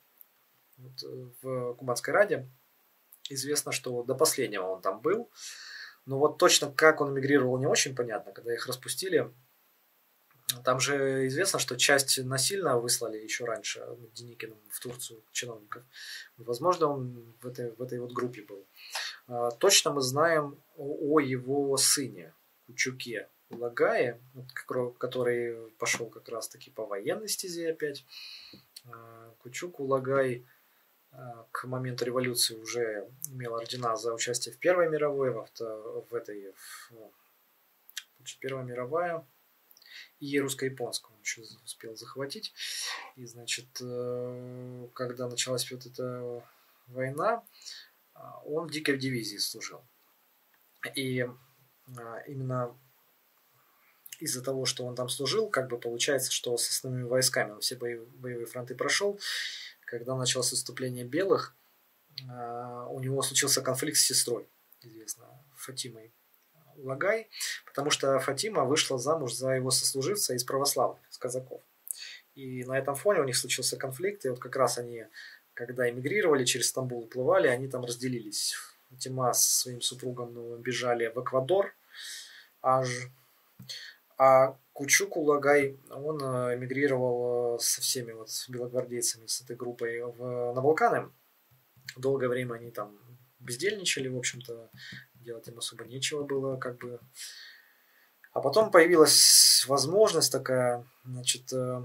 Вот э, в Кубанской Раде известно, что до последнего он там был. Но вот точно как он мигрировал, не очень понятно. Когда их распустили, там же известно, что часть насильно выслали еще раньше Деникиным в Турцию чиновников. Возможно, он в этой, в этой вот группе был. А, точно мы знаем о, его сыне Кучуке Лагае, который пошел как раз таки по военной стезе опять. А, Кучук Улагай а, к моменту революции уже имел ордена за участие в Первой мировой, в, в этой в, Первая мировая, и русско-японского он еще успел захватить. И, значит, э, когда началась вот эта война, а, он в дикой дивизии служил. И а, именно из-за того, что он там служил, как бы получается, что с основными войсками он все боевые фронты прошел. Когда началось выступление белых, у него случился конфликт с сестрой, известно, Фатимой Лагай, потому что Фатима вышла замуж за его сослуживца из православных, из казаков. И на этом фоне у них случился конфликт, и вот как раз они, когда эмигрировали, через Стамбул уплывали, они там разделились. Фатима со своим супругом ну, бежали в Эквадор, аж, а Кучук Лагай, он э, эмигрировал э, со всеми вот белогвардейцами, с этой группой в, на Балканы. Долгое время они там бездельничали, в общем-то, делать им особо нечего было, как бы. А потом появилась возможность такая, значит, э,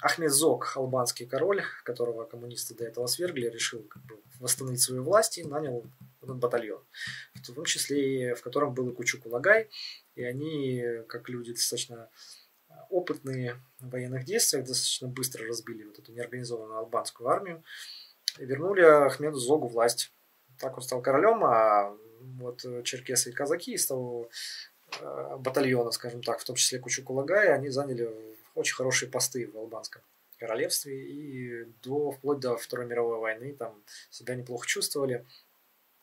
Ахмед Зок, албанский король, которого коммунисты до этого свергли, решил как бы, восстановить свою власть и нанял этот батальон, в том числе в котором был и Кучук Лагай, и они, как люди достаточно опытные в военных действиях, достаточно быстро разбили вот эту неорганизованную албанскую армию и вернули Ахмеду Зогу власть. Так он стал королем, а вот э, черкесы и казаки из того э, батальона, скажем так, в том числе Кучукулагая, они заняли очень хорошие посты в албанском королевстве и до, вплоть до Второй мировой войны там себя неплохо чувствовали.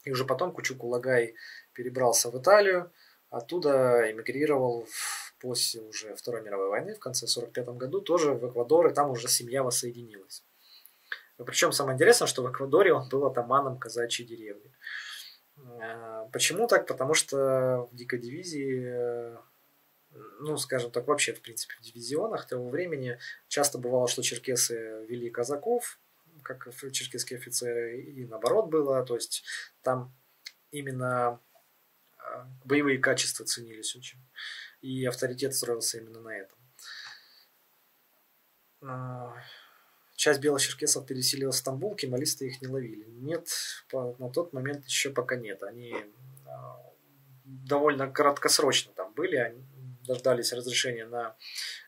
И уже потом Кучук Улагай перебрался в Италию, оттуда эмигрировал после уже Второй мировой войны в конце 45 году тоже в Эквадор, и там уже семья воссоединилась. Причем самое интересное, что в Эквадоре он был атаманом казачьей деревни. А, почему так? Потому что в дикой дивизии, ну, скажем так, вообще, в принципе, в дивизионах того времени часто бывало, что черкесы вели казаков, как черкесские офицеры, и наоборот было. То есть там именно а, боевые качества ценились очень. И авторитет строился именно на этом. Часть белочеркесов переселилась в Стамбул, кемалисты их не ловили. Нет, по, на тот момент еще пока нет. Они а, довольно краткосрочно там были, они дождались разрешения на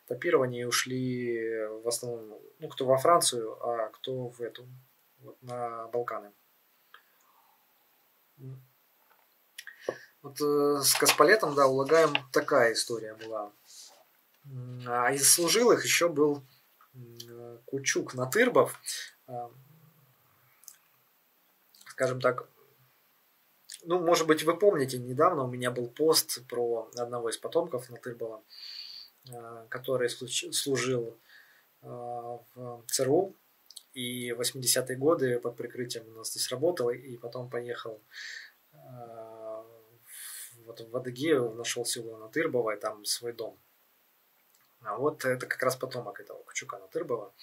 топирование и ушли в основном, ну, кто во Францию, а кто в эту, вот, на Балканы. Вот э, с Каспалетом, да, улагаем такая история была. А из служилых еще был Кучук Натырбов, а, скажем так, ну, может быть, вы помните, недавно у меня был пост про одного из потомков Натырбова, а, который служил а, в ЦРУ и в 80-е годы под прикрытием у нас здесь работал и потом поехал вот в Адыгею, нашел село Натырбово и там свой дом. А вот это как раз потомок этого Кучука Натырбова.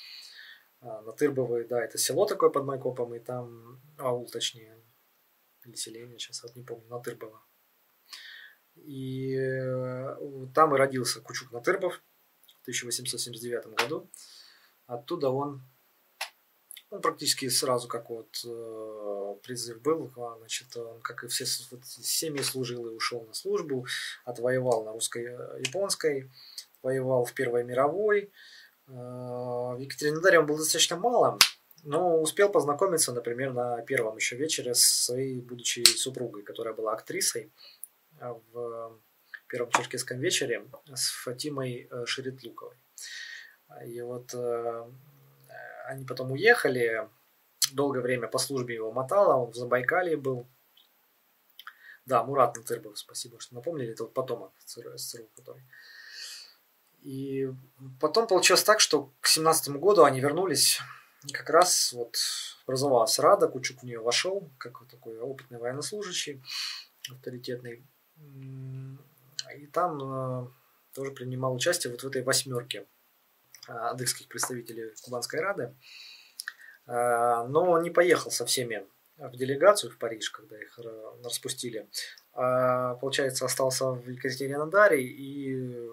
А, Натырбовы, да, это село такое под Майкопом, и там, аул точнее, или селение, сейчас вот не помню, Натырбово. И э, там и родился Кучук Натырбов в 1879 году. Оттуда он, ну, практически сразу как вот э, призыв был, а, значит, он, как и все вот, семьи служил и ушел на службу, отвоевал на русско-японской, воевал в Первой мировой. Э, в Екатеринодаре он был достаточно мало, но успел познакомиться, например, на первом еще вечере с своей будущей супругой, которая была актрисой э, в первом черкесском вечере с Фатимой э, Шеретлуковой. И вот они потом уехали, долгое время по службе его мотало, он в Забайкалье был. Да, Мурат Натырбов, спасибо, что напомнили, это вот потомок СЦРУ, который и потом получилось так, что к семнадцатому году они вернулись, и как раз вот образовалась Рада, Кучук в нее вошел, как вот такой опытный военнослужащий, авторитетный. И там э, тоже принимал участие вот в этой восьмерке э, адыгских представителей Кубанской Рады. Э, но не поехал со всеми в делегацию в Париж, когда их распустили. А, получается, остался в Екатеринодаре и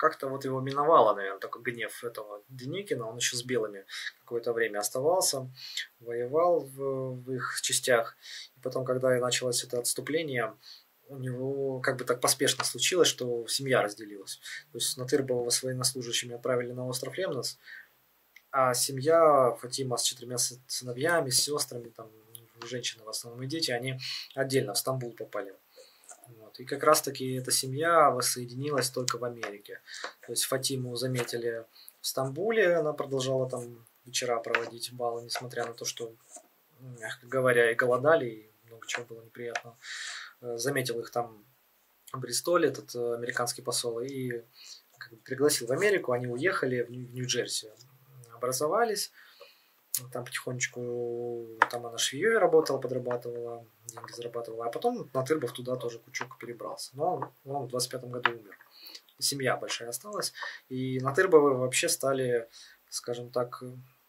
как-то вот его миновало, наверное, только гнев этого Деникина. Он еще с белыми какое-то время оставался, воевал в, в их частях. И потом, когда началось это отступление, у него как бы так поспешно случилось, что семья разделилась. То есть Натырбова с военнослужащими отправили на остров Лемнос, а семья Фатима с четырьмя сыновьями, с сестрами, там, женщины в основном и дети, они отдельно в Стамбул попали. Вот. И как раз-таки эта семья воссоединилась только в Америке. То есть Фатиму заметили в Стамбуле, она продолжала там вечера проводить баллы, несмотря на то, что, мягко говоря, и голодали, и много чего было неприятно. Э, заметил их там в Бристоле, этот э, американский посол, и как бы, пригласил в Америку, они уехали в Нью-Джерси, образовались, там потихонечку, там она швеей работала, подрабатывала, деньги зарабатывала. А потом Натырбов туда тоже Кучук перебрался. Но он, он в 25 году умер. Семья большая осталась. И Натырбовы вообще стали, скажем так,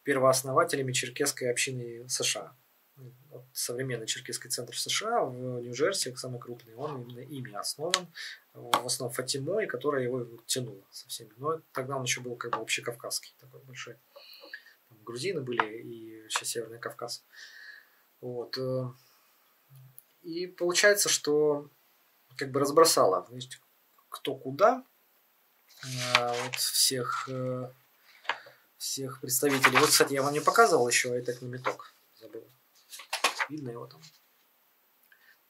первооснователями черкесской общины США. Вот современный черкесский центр США в Нью-Джерси, самый крупный, он именно ими основан, в основном Фатимой, которая его тянула со всеми. Но тогда он еще был как бы общекавказский такой большой грузины были и сейчас Северный Кавказ. Вот. Э, и получается, что как бы разбросала значит, кто куда, э, вот всех, э, всех представителей. Вот, кстати, я вам не показывал еще Айтек Наметок. Забыл. Видно его там.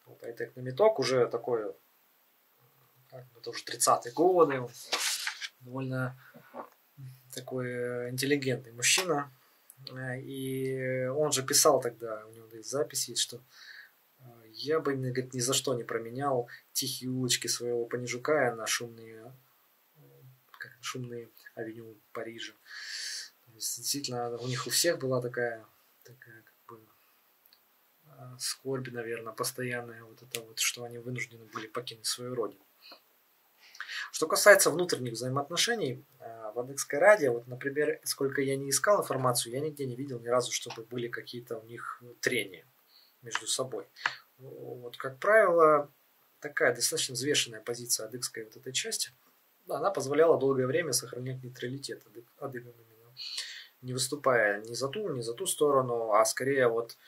Вот Айтек Наметок уже такой, это уже 30-е годы. Довольно такой интеллигентный мужчина, И он же писал тогда, у него есть запись есть, что я бы говорит, ни за что не променял тихие улочки своего Понижукая на шумные, как, шумные авеню Парижа. есть, действительно, у них у всех была такая, такая как бы, скорбь, наверное, постоянная, вот это вот, что они вынуждены были покинуть свою родину. Что касается внутренних взаимоотношений а, в Адекской Раде, вот, например, сколько я не искал информацию, я нигде не видел ни разу, чтобы были какие-то у них трения между собой. Вот, как правило, такая достаточно взвешенная позиция адыгской вот этой части, она позволяла долгое время сохранять нейтралитет адыгам именно, не выступая ни за ту, ни за ту сторону, а скорее вот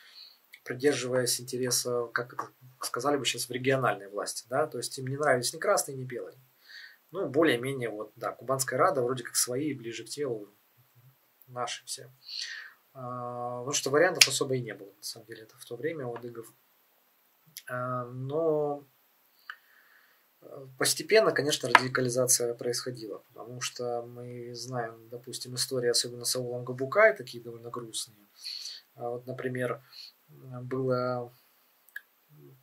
придерживаясь интереса, как сказали бы сейчас, в региональной власти, да, то есть им не нравились ни красные, ни белые. Ну, более-менее, вот, да, Кубанская Рада вроде как свои, ближе к телу, наши все. Потому что вариантов особо и не было, на самом деле, это в то время у адыгов а, но э, постепенно, конечно, радикализация происходила, потому что мы знаем, допустим, истории, особенно с Аулом Габукай, такие довольно грустные. А вот, например, было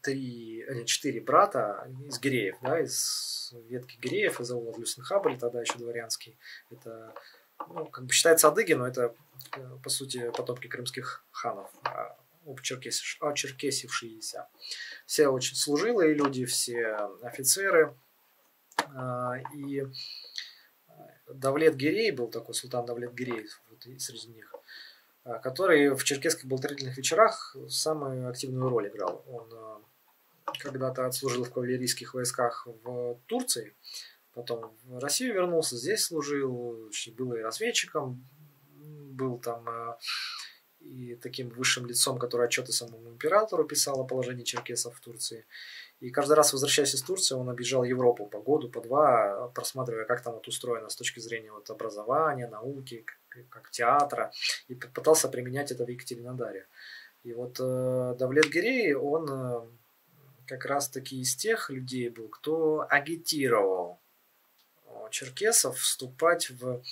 три, нет, четыре брата из Гиреев, да, из ветки Гиреев, из аула Люсенхабель, тогда еще дворянский. Это, ну, как бы считается адыги, но это, э, по сути, потомки крымских ханов очеркесившиеся. Все очень служилые люди, все офицеры. А, и Давлет Гирей был такой, султан Давлет Гирей вот среди них, а, который в черкесских благотворительных вечерах самую активную роль играл. Он а, когда-то отслужил в кавалерийских войсках в Турции, потом в Россию вернулся, здесь служил, был и разведчиком, был там и таким высшим лицом, который отчеты самому императору писал о положении черкесов в Турции. И каждый раз, возвращаясь из Турции, он объезжал Европу по году, по два, просматривая, как там вот устроено с точки зрения вот образования, науки, как, как театра, и пытался применять это в Екатеринодаре. И вот э, Давлет Гирей, он э, как раз-таки из тех людей был, кто агитировал э, черкесов вступать в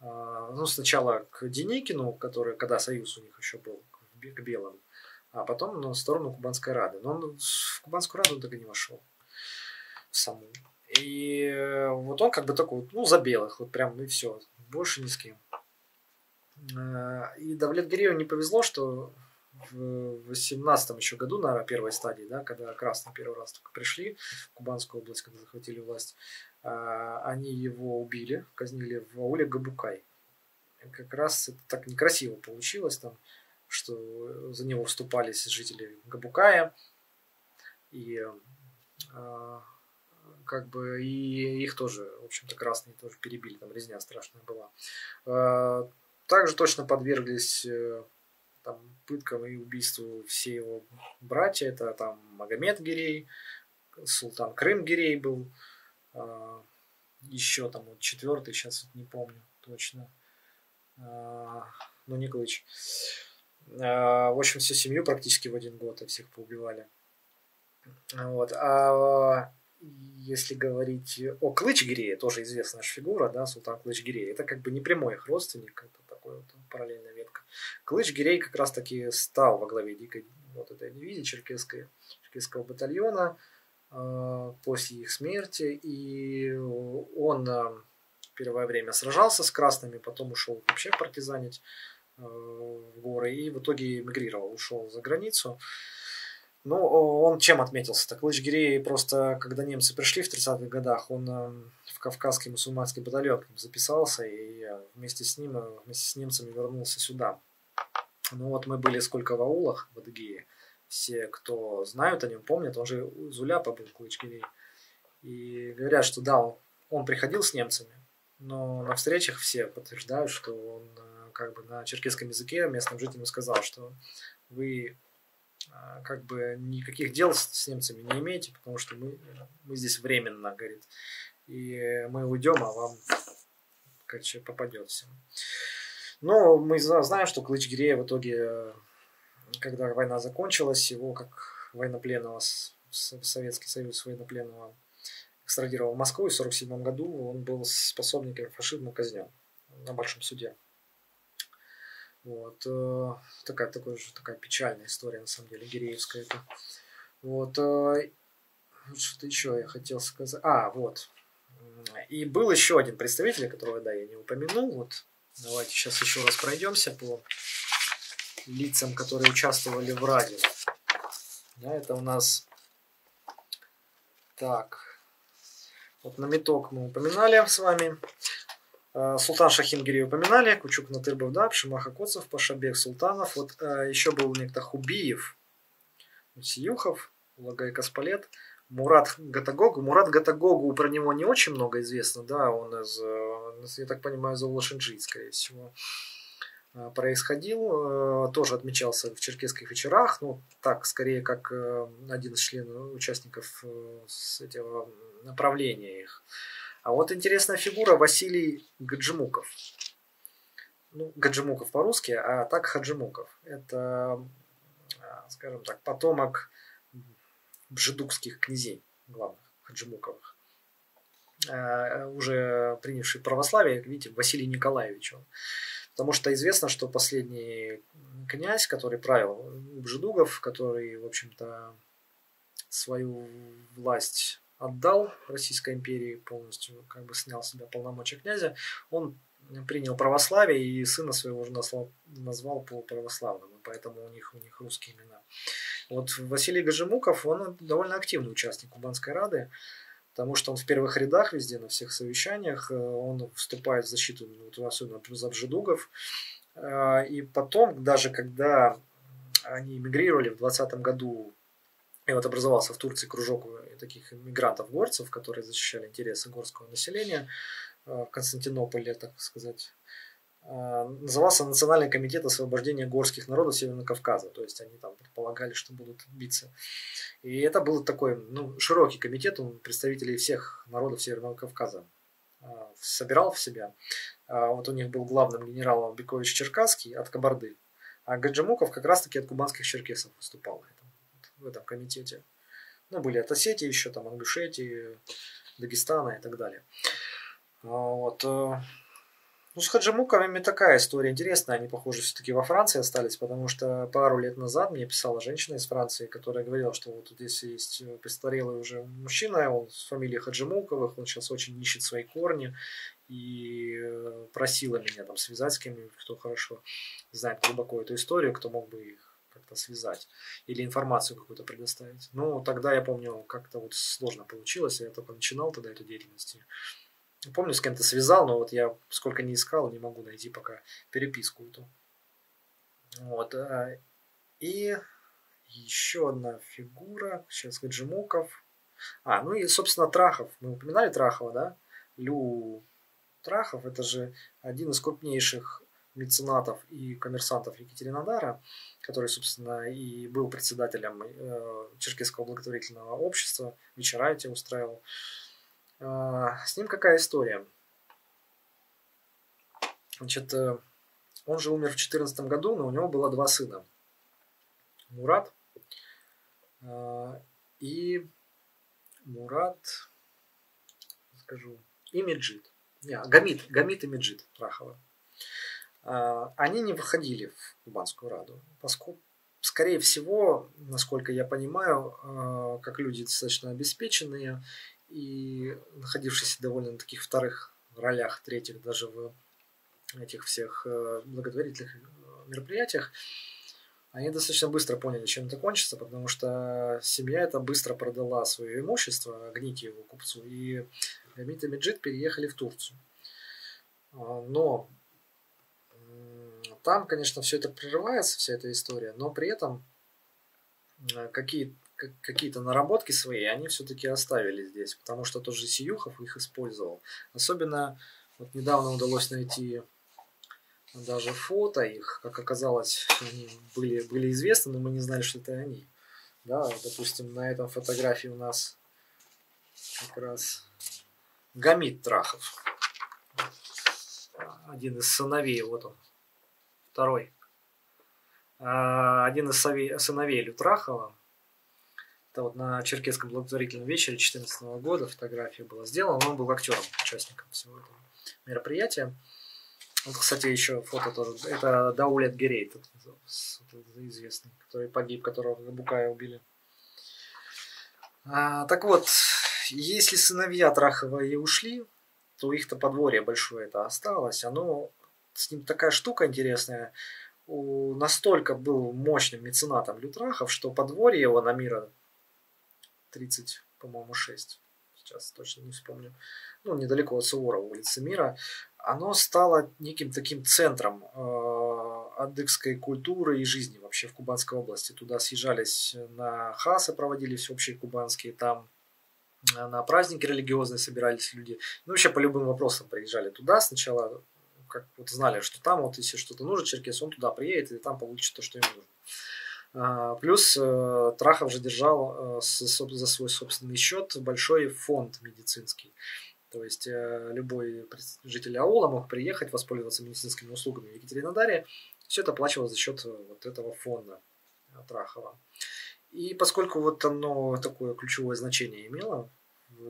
а, ну, сначала к Деникину, который, когда союз у них еще был, к белым, а потом на сторону Кубанской Рады. Но он в Кубанскую Раду так и не вошел. В саму. И э, вот он как бы такой, вот, ну, за белых, вот прям, и все, больше ни с кем. И Давлет Гирееву не повезло, что в 18 еще году, на первой стадии, да, когда красные первый раз только пришли в Кубанскую область, когда захватили власть, а, они его убили, казнили в ауле Габукай. Как раз это так некрасиво получилось там, что за него вступались жители Габукая, и а, как бы и их тоже, в общем-то, красные тоже перебили, там резня страшная была. А, также точно подверглись э, там, пыткам и убийству все его братья. Это там Магомед Гирей, Султан Крым Гирей был, а, еще там вот четвертый, сейчас вот не помню точно, а, ну Николыч. А, в общем, всю семью практически в один год всех поубивали. Вот. А если говорить о Клычгире, тоже известная наша фигура, да, Султан Клычгирей, это как бы не прямой их родственник, это такой вот параллельная ветка. Клычгирей как раз таки стал во главе дикой вот этой дивизии черкесской, черкесского батальона, Э, после их смерти, и он э, первое время сражался с красными, потом ушел вообще партизанить э, в горы и в итоге эмигрировал, ушел за границу. Ну, он чем отметился? Так Лычгирей просто, когда немцы пришли в 30-х годах, он в Кавказский мусульманский батальон записался и вместе с ним, вместе с немцами вернулся сюда. Ну вот мы были сколько в аулах в Адыгее, все, кто знают о нем, помнят, он же Зуляпа был Клычкирей. И говорят, что да, он, он приходил с немцами, но на встречах все подтверждают, что он э, как бы на черкесском языке местным жителям сказал, что вы э, как бы никаких дел с немцами не имеете, потому что мы, мы здесь временно, говорит, и мы уйдем, а вам, короче, попадет все. Но мы знаем, что Клыч Гирея в итоге когда война закончилась, его как военнопленного, Советский Союз военнопленного экстрадировал в Москву, и в 1947 году он был способником фашизма казнен на Большом суде. Вот. Э, такая, такая, же, такая печальная история, на самом деле, Гиреевская. Это. Вот. Э, что-то еще я хотел сказать. А, вот. И был еще один представитель, которого, да, я не упомянул. Вот. Давайте сейчас еще раз пройдемся по лицам, которые участвовали в радио. Да, это у нас так. Вот на меток мы упоминали с вами. Э, Султан Шахингири упоминали, Кучук Натырбов Даб, Шимаха Коцев, Пашабек Султанов. Вот э, еще был некто Хубиев, Сиюхов, Лагай Каспалет, Мурат Гатагогу. Мурат Гатагогу, про него не очень много известно, да, он из, э, я так понимаю, из Улашинджи, скорее всего, происходил. Тоже отмечался в черкесских вечерах, ну, так, скорее, как один из членов, участников этого направления их. А вот интересная фигура Василий Гаджимуков. Ну, Гаджимуков по-русски, а так Хаджимуков. Это, а, скажем так, потомок бжедукских князей главных, Хаджимуковых. А, уже принявший православие, видите, Василий Николаевич он. Потому что известно, что последний князь, который правил Бжедугов, который, в общем-то, свою власть отдал Российской империи полностью, как бы снял с себя полномочия князя, он принял православие и сына своего уже назвал, назвал по православному, поэтому у них, у них русские имена. Вот Василий Гажемуков, он довольно активный участник Кубанской Рады, потому что он в первых рядах везде, на всех совещаниях, э, он вступает в защиту, вот, особенно за Бжедугов, э, и потом, даже когда они эмигрировали в 20 году и вот образовался в Турции кружок таких мигрантов-горцев, которые защищали интересы горского населения э, в Константинополе, так сказать. Э, назывался Национальный комитет освобождения горских народов Северного Кавказа. То есть они там предполагали, что будут биться. И это был такой ну, широкий комитет, он представителей всех народов Северного Кавказа э, собирал в себя. Вот у них был главным генералом Бекович Черкасский от Кабарды, а Гаджимуков как раз-таки от кубанских черкесов выступал в этом комитете. Ну, были от Осетии еще, там, Ингушетии, Дагестана и так далее. А, вот. Э, ну, с хаджимуковыми такая история интересная. Они, похоже, все-таки во Франции остались, потому что пару лет назад мне писала женщина из Франции, которая говорила, что вот если есть престарелый уже мужчина, он с фамилией Хаджимуковых, он сейчас очень ищет свои корни, и э, просила меня там связать с кем-нибудь, кто хорошо знает глубоко эту историю, кто мог бы их как-то связать или информацию какую-то предоставить. Ну, тогда я помню, как-то вот сложно получилось, я только начинал тогда эту деятельность. Помню, с кем-то связал, но вот я сколько не искал, не могу найти пока переписку эту. Вот. Э, и еще одна фигура, сейчас Гаджимуков. А, ну и, собственно, Трахов. Мы упоминали Трахова, да? Лю Трахов, это же один из крупнейших меценатов и коммерсантов Екатеринодара, который, собственно, и был председателем э, Черкесского благотворительного общества, вечера эти устраивал. Э, с ним какая история? Значит, э, он же умер в 2014 году, но у него было два сына. Мурат и Мурат, скажу, и Меджид. Не, Гамит, Гамит и Меджид Рахова. А, они не выходили в Кубанскую Раду, поскольку, скорее всего, насколько я понимаю, а, как люди достаточно обеспеченные и находившиеся довольно на таких вторых ролях, третьих даже в этих всех э, благотворительных э, мероприятиях, они достаточно быстро поняли, чем это кончится, потому что семья это быстро продала свое имущество Гникиеву купцу, и Гамит и Меджид переехали в Турцию. А, но там, конечно, все это прерывается, вся эта история, но при этом э, какие, какие-то наработки свои они все-таки оставили здесь, потому что тот же Сиюхов их использовал. Особенно вот недавно удалось найти даже фото их, как оказалось, они были, были известны, но мы не знали, что это они. Да, допустим, на этом фотографии у нас как раз Гамит Трахов. Один из сыновей, вот он, второй. А, один из сыновей Лютрахова, это вот на Черкесском благотворительном вечере 2014 года фотография была сделана, он был актером, участником всего этого мероприятия. Вот, кстати, еще фото тоже. Это Даулет Герей, известный, который погиб, которого Букая убили. А, так вот, если сыновья Трахова и ушли, то их-то подворье большое это осталось. Оно с ним такая штука интересная. У, настолько был мощным меценатом Лютрахов, что подворье его на мира 30, по-моему, 6. Сейчас точно не вспомню. Ну, недалеко от Суворова, улицы Мира. Оно стало неким таким центром э, адыгской культуры и жизни вообще в Кубанской области. Туда съезжались на хасы, проводили всеобщие кубанские, там э, на праздники религиозные собирались люди. Ну, вообще по любым вопросам приезжали туда. Сначала как вот знали, что там вот если что-то нужно, черкес, он туда приедет и там получит то, что ему нужно. А, плюс э, Трахов же держал э, за свой собственный счет большой фонд медицинский. То есть э, любой житель аула мог приехать, воспользоваться медицинскими услугами в Екатеринодаре. Все это оплачивалось за счет вот этого фонда Трахова. И поскольку вот оно такое ключевое значение имело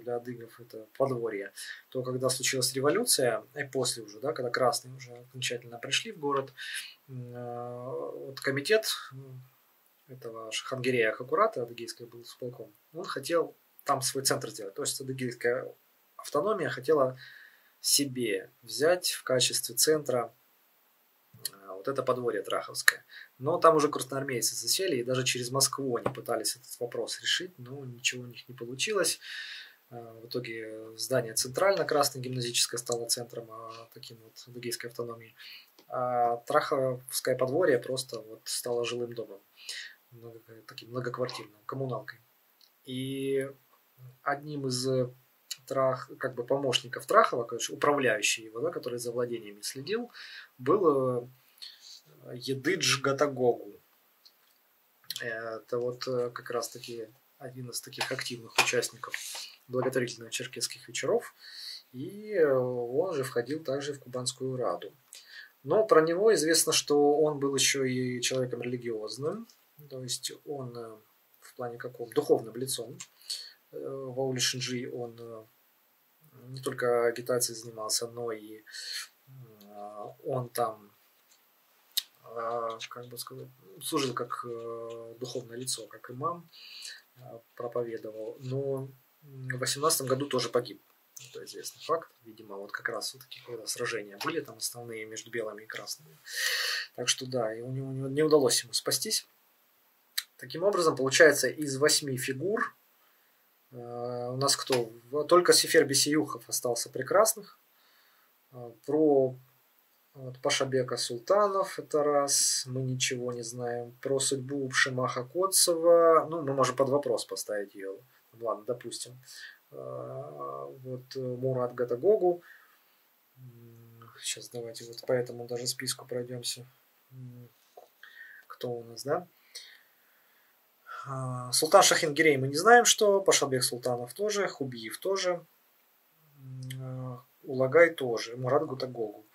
для адыгов, это подворье, то когда случилась революция, и после уже, да, когда красные уже окончательно пришли в город, вот комитет этого Шахангирея Хакурата, адыгейская был с полком, он хотел там свой центр сделать. То есть адыгейская автономия хотела себе взять в качестве центра а, вот это подворье Траховское. Но там уже красноармейцы засели, и даже через Москву они пытались этот вопрос решить, но ничего у них не получилось. А, в итоге здание центрально красное гимназическое стало центром а, таким вот адыгейской автономии. А Траховское подворье просто вот стало жилым домом таким многоквартирным, коммуналкой. И одним из э, трах, как бы помощников Трахова, короче, управляющий его, да, который за владениями следил, был э, Едыдж Гатагогу. Это вот э, как раз таки один из таких активных участников благотворительных черкесских вечеров. И он же входил также в Кубанскую Раду. Но про него известно, что он был еще и человеком религиозным, то есть он э, в плане каком духовным лицом. Э, в Ауле Шинджи он э, не только агитацией занимался, но и он там как бы сказать, служил как духовное лицо, как имам, проповедовал. Но в 18 году тоже погиб. Это известный факт. Видимо, вот как раз вот такие когда сражения были там основные между белыми и красными. Так что да, и у него не удалось ему спастись. Таким образом, получается, из восьми фигур э, у нас кто? Только Сефер Бесиюхов остался прекрасных. Э, про вот, Пашабека Султанов, это раз, мы ничего не знаем. Про судьбу Шимаха Котцева, ну, мы можем под вопрос поставить ее. Ладно, допустим. Э, вот Мурат Гатагогу. Сейчас давайте вот по этому даже списку пройдемся. Кто у нас, да? А, Султан Шахингирей мы не знаем, что. Пашалбек Султанов тоже. Хубиев тоже. А, Улагай тоже. Мурат Гутагогу.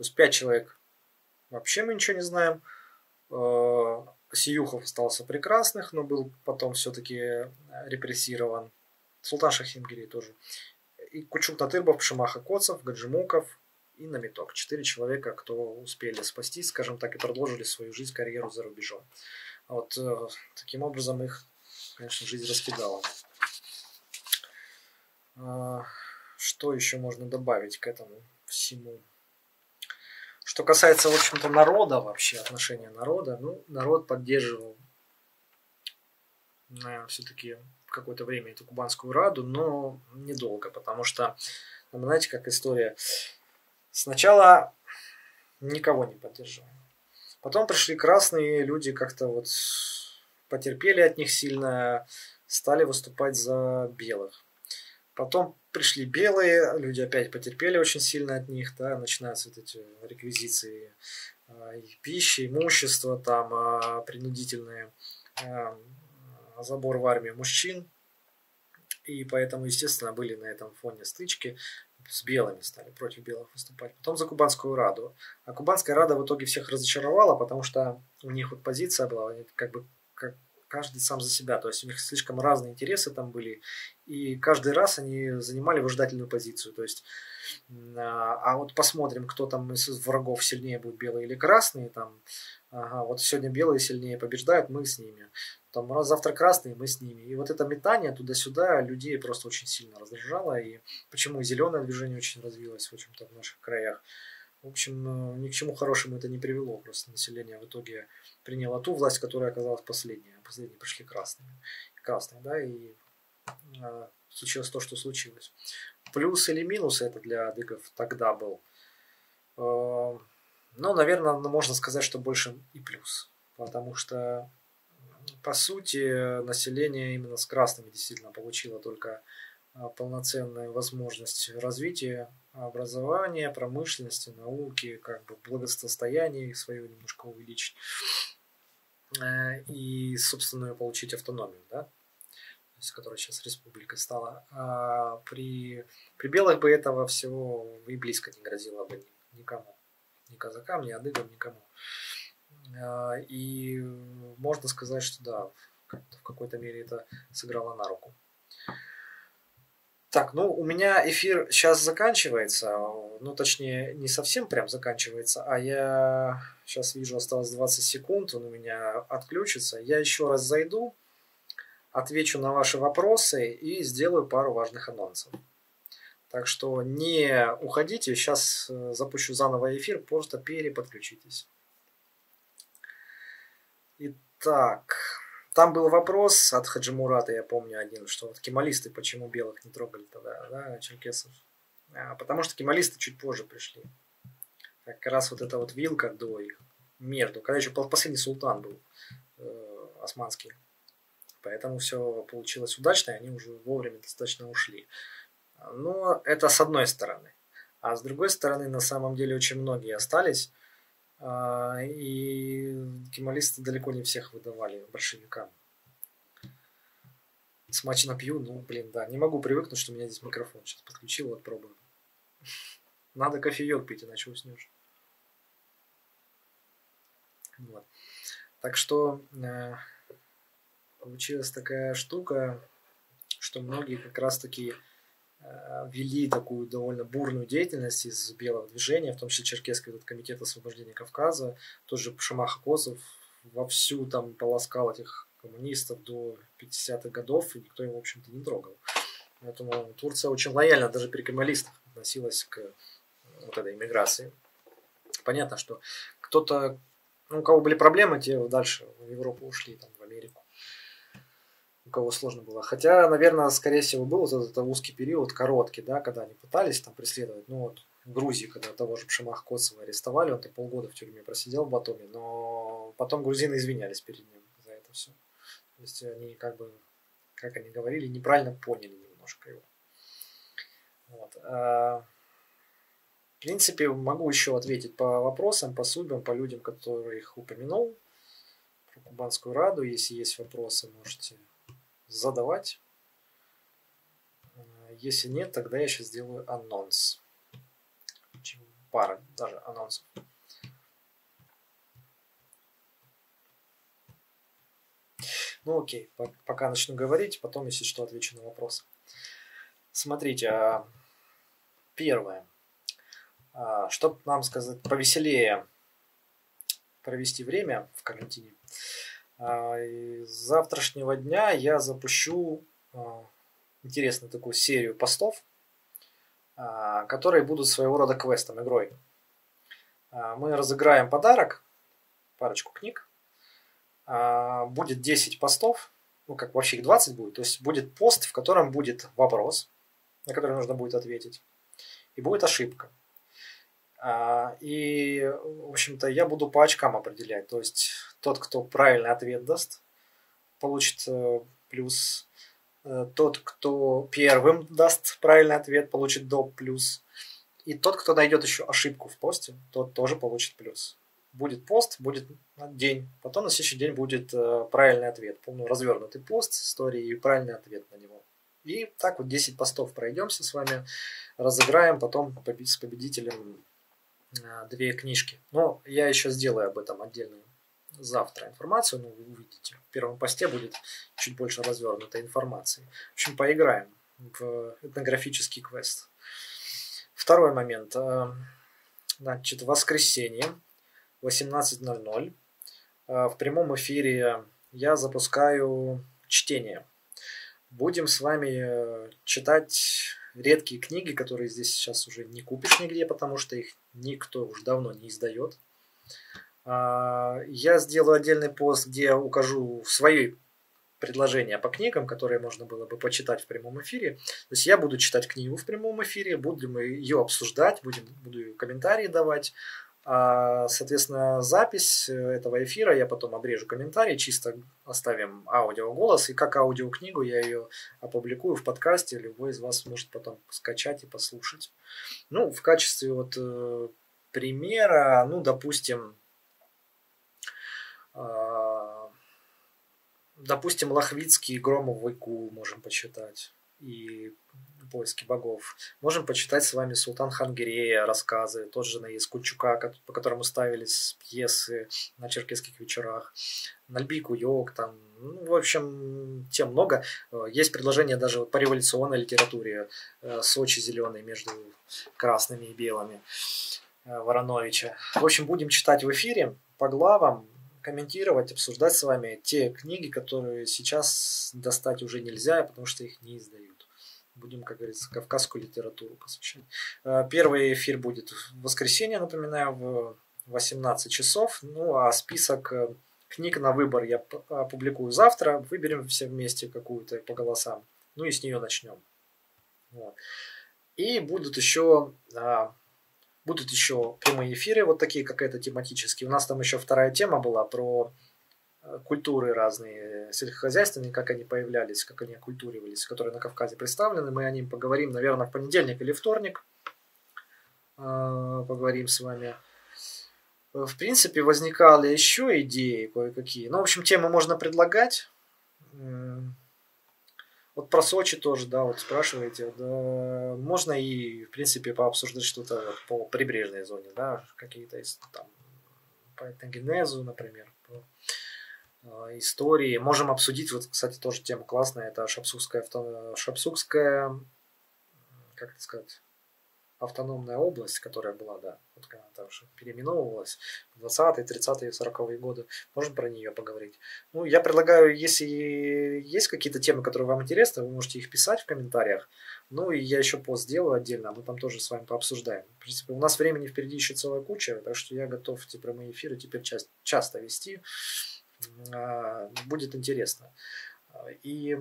То есть пять человек вообще мы ничего не знаем. А, Сиюхов остался прекрасных, но был потом все-таки репрессирован. Султан Шахингирей тоже. И Кучук Татырбов, Шимаха Коцев, Гаджимуков и Намиток. Четыре человека, кто успели спастись, скажем так, и продолжили свою жизнь, карьеру за рубежом. Вот э, таким образом их, конечно, жизнь раскидала. А, что еще можно добавить к этому всему? Что касается, в общем-то, народа вообще, отношения народа, ну, народ поддерживал, наверное, все-таки какое-то время эту кубанскую раду, но недолго, потому что, ну, знаете, как история. Сначала никого не поддерживали. Потом пришли красные, люди как-то вот потерпели от них сильно, стали выступать за белых. Потом пришли белые, люди опять потерпели очень сильно от них, да, начинаются вот эти реквизиции э, пищи, имущества, там э, принудительные, э, забор в армию мужчин. И поэтому, естественно, были на этом фоне стычки с белыми стали, против белых выступать. Потом за Кубанскую Раду. А Кубанская Рада в итоге всех разочаровала, потому что у них вот позиция была, они как бы каждый сам за себя. То есть у них слишком разные интересы там были, и каждый раз они занимали выжидательную позицию. То есть, а, а вот посмотрим, кто там из врагов сильнее будет, белые или красные. Там, ага, вот сегодня белые сильнее побеждают, мы с ними. Там раз завтра красные, мы с ними. И вот это метание туда-сюда людей просто очень сильно раздражало. И почему зеленое движение очень развилось, в общем-то, в наших краях. В общем, э, ни к чему хорошему это не привело. Просто население в итоге приняло ту власть, которая оказалась последней. А последние пришли красными. Красные, да, и э, случилось то, что случилось. Плюс или минус это для адыгов тогда был. Э, ну, наверное, можно сказать, что больше и плюс. Потому что, по сути, население именно с красными действительно получило только а, полноценная возможность развития образования, промышленности, науки, как бы благосостояние свое немножко увеличить э, и собственную получить автономию, да, есть, которая сейчас республикой стала. А при, при белых бы этого всего и близко не грозило бы никому. Ни казакам, ни адыгам, никому. А, и можно сказать, что да, в какой-то мере это сыграло на руку. Так, ну у меня эфир сейчас заканчивается, ну точнее не совсем прям заканчивается, а я сейчас вижу осталось 20 секунд, он у меня отключится. Я еще раз зайду, отвечу на ваши вопросы и сделаю пару важных анонсов. Так что не уходите, сейчас э, запущу заново эфир, просто переподключитесь. Итак, там был вопрос от Хаджимурата, я помню один, что вот кемалисты почему белых не трогали тогда, да, черкесов. А, потому что кемалисты чуть позже пришли. Как раз вот эта вот вилка до их, между, когда еще последний султан был э, османский. Поэтому все получилось удачно, и они уже вовремя достаточно ушли. Но это с одной стороны. А с другой стороны, на самом деле очень многие остались, и кемалисты далеко не всех выдавали большевикам. Смачно пью, ну, блин, да. Не могу привыкнуть, что у меня здесь микрофон. Сейчас подключил, вот пробую. (laughs) Надо кофеек пить, иначе уснешь. Вот. Так что э, получилась такая штука, что многие как раз таки вели такую довольно бурную деятельность из белого движения, в том числе Черкесский этот комитет освобождения Кавказа, тот же Шамах Косов вовсю там полоскал этих коммунистов до 50-х годов, и никто его, в общем-то, не трогал. Поэтому Турция очень лояльно даже при кемалистах относилась к вот этой иммиграции. Понятно, что кто-то, ну, у кого были проблемы, те дальше в Европу ушли, там, в Америку у кого сложно было. Хотя, наверное, скорее всего, был вот этот узкий период, короткий, да, когда они пытались там преследовать. Ну вот в Грузии, когда того же Пшимах Коцева арестовали, он-то полгода в тюрьме просидел в Батуми, но потом грузины извинялись перед ним за это все. То есть они как бы, как они говорили, неправильно поняли немножко его. Вот. А, в принципе, могу еще ответить по вопросам, по судьбам, по людям, которых упомянул. Про Кубанскую Раду, если есть вопросы, можете задавать. Если нет, тогда я сейчас сделаю анонс. Пара даже анонсов. Ну окей, пока начну говорить, потом, если что, отвечу на вопрос. Смотрите, а, первое. А, Чтобы нам сказать повеселее провести время в карантине, а, с завтрашнего дня я запущу а, интересную такую серию постов, а, которые будут своего рода квестом, игрой. Мы разыграем подарок, парочку книг. Будет 10 постов, ну как вообще их 20 будет. То есть будет пост, в котором будет вопрос, на который нужно будет ответить. И будет ошибка. И, в общем-то, я буду по очкам определять. То есть тот, кто правильный ответ даст, получит э, плюс. Э, тот, кто первым даст правильный ответ, получит до плюс. И тот, кто найдет еще ошибку в посте, тот тоже получит плюс. Будет пост, будет день. Потом на следующий день будет э, правильный ответ. Полный развернутый пост с историей и правильный ответ на него. И так вот 10 постов пройдемся с вами, разыграем, потом с победителем две книжки. Но я еще сделаю об этом отдельную завтра информацию, ну, вы увидите. В первом посте будет чуть больше развернутой информации. В общем, поиграем в этнографический квест. Второй момент. Э, значит, воскресенье, 18.00. Э, в прямом эфире я запускаю чтение. Будем с вами э, читать редкие книги, которые здесь сейчас уже не купишь нигде, потому что их никто уже давно не издает. А, я сделаю отдельный пост, где укажу свои предложения по книгам, которые можно было бы почитать в прямом эфире. То есть я буду читать книгу в прямом эфире, будем ее обсуждать, будем, буду комментарии давать. А, соответственно, запись этого эфира я потом обрежу комментарий, чисто оставим аудиоголос, и как аудиокнигу я ее опубликую в подкасте, любой из вас может потом скачать и послушать. Ну, в качестве вот э, примера, ну, допустим, допустим, Лохвицкий Громовый Кул можем почитать и поиски богов. Можем почитать с вами Султан Хангирея, рассказы, тот же Наис Кучука, по которому ставились пьесы на черкесских вечерах, Нальби Куйок, там, ну, в общем, тем много. Есть предложение даже по революционной литературе э, Сочи зеленый между красными и белыми э, Вороновича. В общем, будем читать в эфире по главам, комментировать, обсуждать с вами те книги, которые сейчас достать уже нельзя, потому что их не издают. Будем, как говорится, кавказскую литературу посвящать. Э, первый эфир будет в воскресенье, напоминаю, в 18 часов. Ну, а список э, книг на выбор я опубликую завтра. Выберем все вместе какую-то по голосам. Ну и с нее начнем. Вот. И будут еще а, Будут еще прямые эфиры, вот такие какая-то тематические. У нас там еще вторая тема была про э, культуры разные сельскохозяйственные, как они появлялись, как они оккультуривались, которые на Кавказе представлены. Мы о них поговорим, наверное, в понедельник или вторник. Э, поговорим с вами. В принципе, возникали еще идеи кое-какие. Ну, в общем, темы можно предлагать. Вот про Сочи тоже, да, вот спрашиваете. Да, можно и, в принципе, пообсуждать что-то по прибрежной зоне, да, какие-то там по этногенезу, например, по э, истории. Можем обсудить, вот, кстати, тоже тема классная, это Шапсукская, Шапсукская, как это сказать, автономная область, которая была, да, когда она уже переименовывалась в 20-е, 30-е, 40-е годы. Можем про нее поговорить. Ну, я предлагаю, если есть какие-то темы, которые вам интересны, вы можете их писать в комментариях. Ну, и я еще пост сделаю отдельно, а мы там тоже с вами пообсуждаем. В принципе, у нас времени впереди еще целая куча, так что я готов эти прямые эфиры теперь часто, часто вести. А, будет интересно. И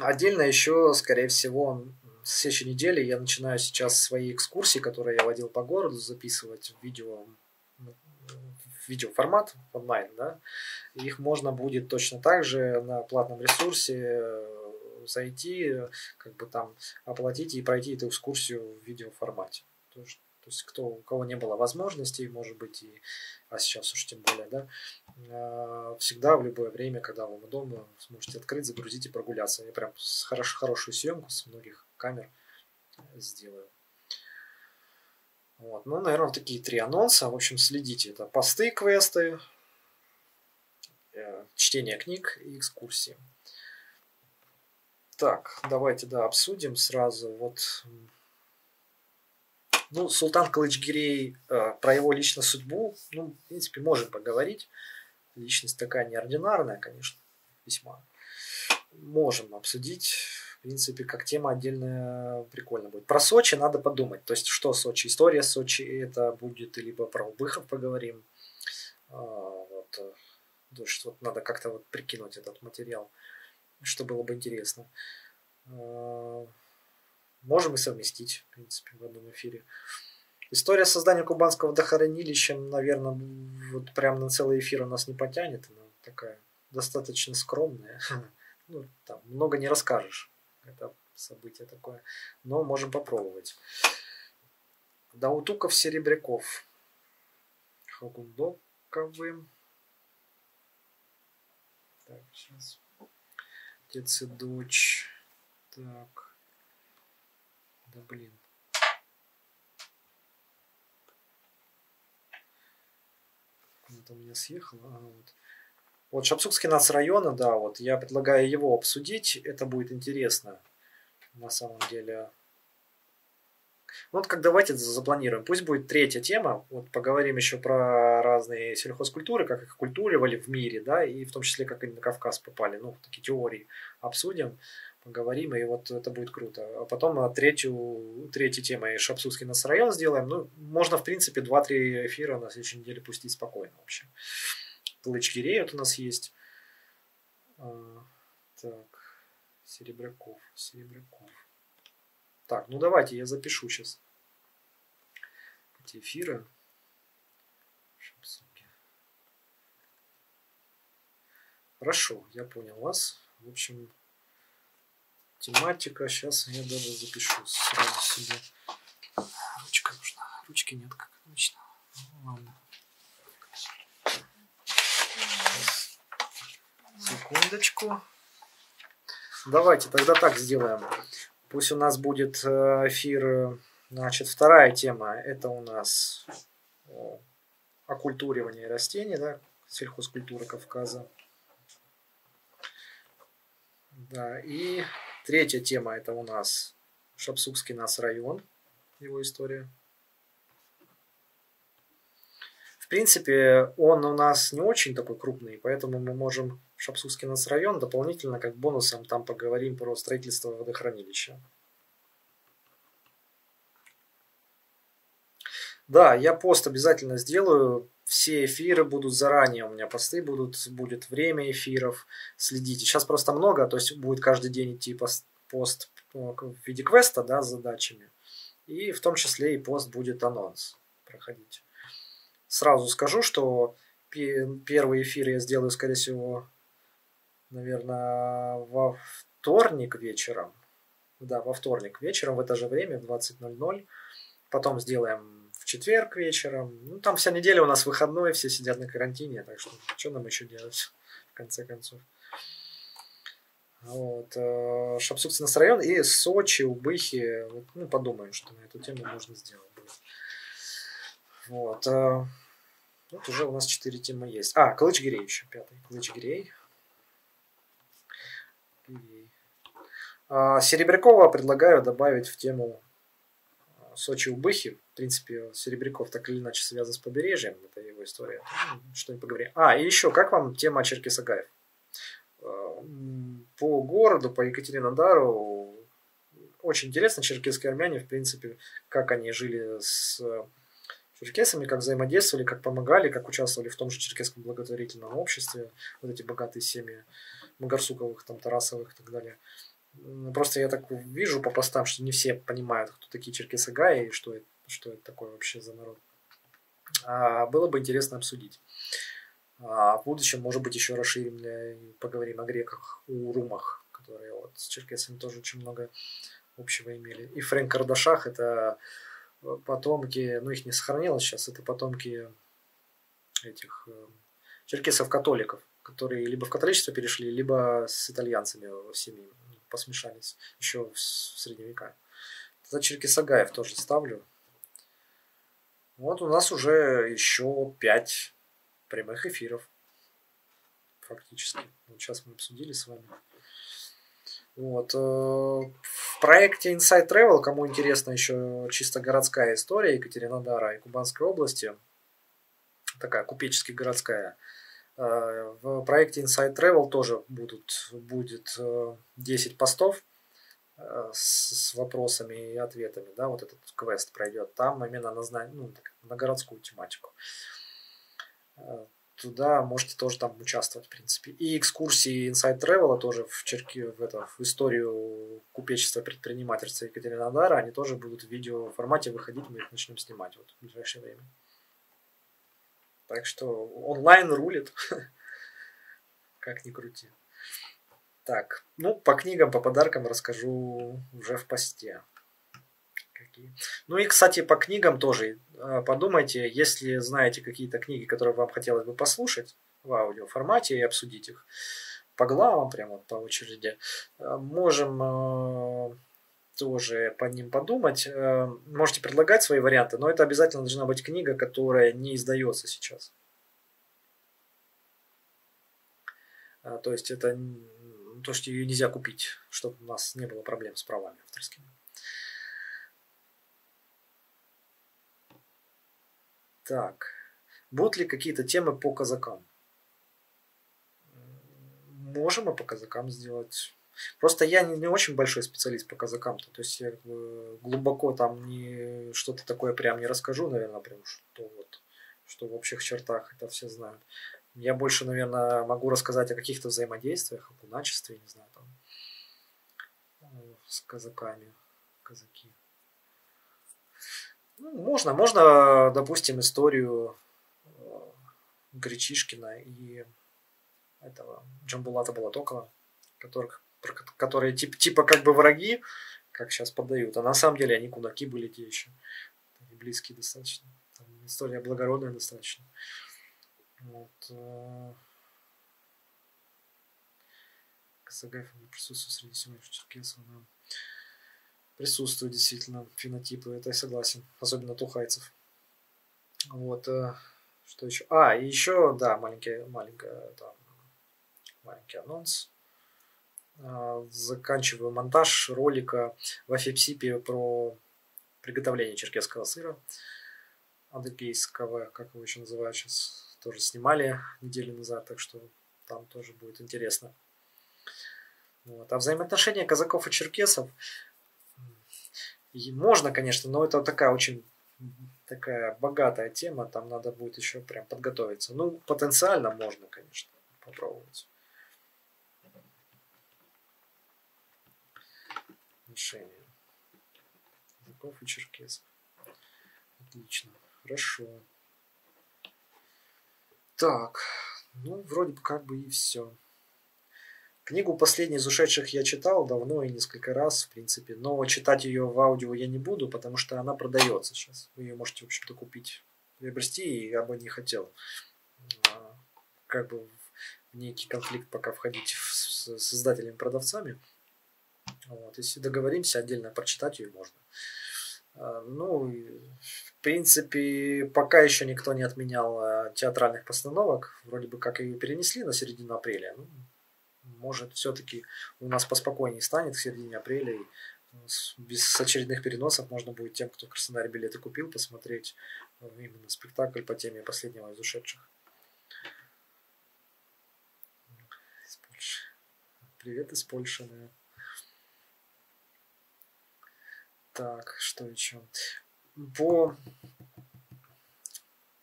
отдельно еще, скорее всего, с следующей недели я начинаю сейчас свои экскурсии, которые я водил по городу, записывать в видео в видеоформат онлайн, да, их можно будет точно так же на платном ресурсе э, зайти, как бы там оплатить и пройти эту экскурсию в видеоформате. То есть, то есть кто, у кого не было возможностей, может быть, и, а сейчас уж тем более, да, э, всегда в любое время, когда вам удобно, сможете открыть, загрузить и прогуляться. Я прям хорош, хорошую съемку с многих камер сделаю. Вот. Ну, наверное, такие три анонса. В общем, следите. Это посты, квесты, э, чтение книг и экскурсии. Так, давайте, да, обсудим сразу. Вот, ну, Султан Калычгирей, э, про его личную судьбу, ну, в принципе, можем поговорить. Личность такая неординарная, конечно, весьма. Можем обсудить в принципе, как тема отдельная прикольно будет. Про Сочи надо подумать. То есть, что Сочи? История Сочи это будет, либо про Убыхов поговорим. А, вот. Э, то есть, вот надо как-то вот прикинуть этот материал, что было бы интересно. А, можем и совместить, в принципе, в одном эфире. История создания кубанского водохранилища, наверное, вот прям на целый эфир у нас не потянет. Она такая достаточно скромная. (laughs) Ну, там много не расскажешь это событие такое. Но можем попробовать. Даутуков Серебряков. Хагундоковым. Так, сейчас. Отец и дочь. Так. Да блин. это у меня съехало. А, вот. Вот Шапсукский нацрайона, да, вот я предлагаю его обсудить. Это будет интересно на самом деле. Ну, вот как давайте запланируем. Пусть будет третья тема. Вот поговорим еще про разные сельхозкультуры, как их культуривали в мире, да, и в том числе, как они на Кавказ попали. Ну, такие теории обсудим, поговорим, и вот это будет круто. А потом а, третью, третью тему и Шапсутский нас район сделаем. Ну, можно, в принципе, 2-3 эфира на следующей неделе пустить спокойно вообще. Плычгирей вот у нас есть. А, так, Серебряков, Серебряков. Так, ну давайте я запишу сейчас эти эфиры. Хорошо, я понял вас. В общем, тематика. Сейчас я даже запишу сразу себе. Ручка нужна. Ручки нет, как обычно. Ну, ладно. Секундочку. Давайте тогда так сделаем. Пусть у нас будет э, эфир, значит, вторая тема, это у нас оккультуривание растений, да, сельхозкультура Кавказа. Да, и третья тема это у нас Шапсукский нас район, его история. В принципе, он у нас не очень такой крупный, поэтому мы можем Шапсукский район Дополнительно, как бонусом, там поговорим про строительство водохранилища. Да, я пост обязательно сделаю. Все эфиры будут заранее, у меня посты будут, будет время эфиров. Следите. Сейчас просто много, то есть будет каждый день идти пост, пост э, в виде квеста, да, с задачами. И в том числе и пост будет анонс проходить. Сразу скажу, что первый эфир я сделаю, скорее всего, наверное, во вторник вечером. Да, во вторник вечером в это же время, в 20.00. Потом сделаем в четверг вечером. Ну, там вся неделя у нас выходной, все сидят на карантине, так что что нам еще делать, в конце концов. Вот. Э, Шапсукский район и Сочи, Убыхи. Вот, ну, подумаем, что на эту тему можно сделать. Вот. Э, вот уже у нас четыре темы есть. А, Калыч-Гирей еще, пятый. Калыч-Гирей. А, Серебрякова предлагаю добавить в тему а, Сочи-Убыхи. В принципе, Серебряков так или иначе связан с побережьем. Это его история. Ну, что-нибудь поговорим. А, и еще, как вам тема Черкесагаев? По городу, по Екатеринодару очень интересно. Черкесские армяне, в принципе, как они жили с черкесами, как взаимодействовали, как помогали, как участвовали в том же черкесском благотворительном обществе, вот эти богатые семьи Магарсуковых, там, Тарасовых и так далее. Просто я так вижу по постам, что не все понимают, кто такие черкесы Гаи и что это, что это такое вообще за народ. А, было бы интересно обсудить. А в будущем, может быть, еще расширим и поговорим о греках, у румах, которые вот с черкесами тоже очень много общего имели. И Фрэнк Кардашах это потомки, ну их не сохранилось сейчас, это потомки этих э, черкесов-католиков, которые либо в католичество перешли, либо с итальянцами в семье посмешались еще в средние века. Тогда Черкисагаев тоже ставлю. Вот у нас уже еще пять прямых эфиров. Фактически. Вот сейчас мы обсудили с вами. Вот. В проекте Inside Travel, кому интересно еще чисто городская история Екатеринодара и Кубанской области, такая купечески городская, Э, в проекте Inside Travel тоже будут, будет 10 э, постов э, с, вопросами и ответами, да, вот этот квест пройдет там именно на, ну, на городскую тематику. Туда можете тоже там участвовать, в принципе. И экскурсии Inside Travel тоже в, черки, в, это, в историю купечества предпринимательства Екатеринодара, они тоже будут в видео формате выходить, мы их начнем снимать вот в ближайшее время. Так что онлайн рулит. (laughs) Как ни крути. Так, ну, по книгам, по подаркам расскажу уже в посте. Ну и, кстати, по книгам тоже а, подумайте, если знаете какие-то книги, которые вам хотелось бы послушать в аудиоформате и обсудить их по главам, прямо по очереди, а, можем а, тоже по ним подумать. Э, можете предлагать свои варианты, но это обязательно должна быть книга, которая не издается сейчас. То есть это то, что ее нельзя купить, чтобы у нас не было проблем с правами авторскими. Так. Будут ли какие-то темы по казакам? Можем и по казакам сделать. Просто я не, не очень большой специалист по казакам-то. То есть я глубоко там не что-то такое прям не расскажу, наверное, прям что вот, что в общих чертах это все знают. Я больше, наверное, могу рассказать о каких-то взаимодействиях, о куначестве, не знаю, там, э, с казаками, казаки. Ну, можно, можно, допустим, историю э, Гречишкина и этого Джамбулата Балатокова, которых, которые тип, типа как бы враги, как сейчас подают, а на самом деле они кунаки были те еще, близкие достаточно. Там история благородная достаточно. Вот. Э, Косагаев присутствует среди сегодняшних черкесов. Присутствуют действительно фенотипы, это я согласен. Особенно тухайцев. Вот. Э, что еще? А, и еще, да, маленький, маленькая, там, маленький анонс. Э, заканчиваю монтаж ролика в Афипсипе про приготовление черкесского сыра адыгейского, как его еще называют сейчас, тоже снимали неделю назад, так что там тоже будет интересно. Вот. А взаимоотношения казаков и черкесов можно, конечно, но это такая очень такая богатая тема, там надо будет еще прям подготовиться. Ну, потенциально можно, конечно, попробовать. Отношения казаков и черкесов. Отлично. Хорошо. Так, ну, вроде бы как бы и все. Книгу «Последний из ушедших» я читал давно и несколько раз, в принципе, но читать ее в аудио я не буду, потому что она продается сейчас. Вы ее можете, в общем-то, купить, приобрести, и я бы не хотел а, как бы в некий конфликт пока входить с, с издателями-продавцами. Вот. Если договоримся, отдельно прочитать ее можно. А, ну, в принципе, пока еще никто не отменял а, театральных постановок. Вроде бы как ее перенесли на середину апреля. Ну, может, все-таки у нас поспокойнее станет к середине апреля. И без очередных переносов можно будет тем, кто в Краснодаре билеты купил, посмотреть э, именно спектакль по теме последнего из ушедших. Привет из Польши, да. Так, что еще? По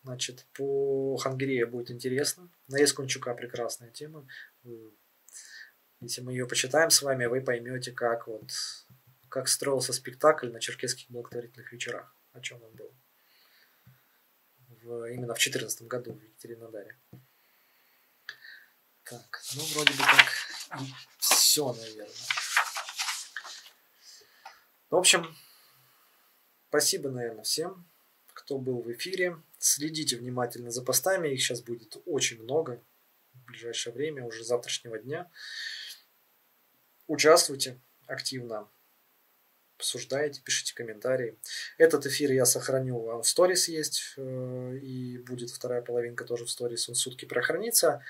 Значит, по Хангерее будет интересно. На Ескунчука прекрасная тема. Если мы ее почитаем с вами, вы поймете, как вот как строился спектакль на черкесских благотворительных вечерах. О чем он был. В, именно в 2014 году в Екатеринодаре. Так, ну вроде бы как все, наверное. В общем, спасибо, наверное, всем, кто был в эфире. Следите внимательно за постами, их сейчас будет очень много в ближайшее время, уже завтрашнего дня. Участвуйте активно, обсуждайте, пишите комментарии. Этот эфир я сохраню, он в сторис есть, э, и будет вторая половинка тоже в сторис, он сутки прохранится.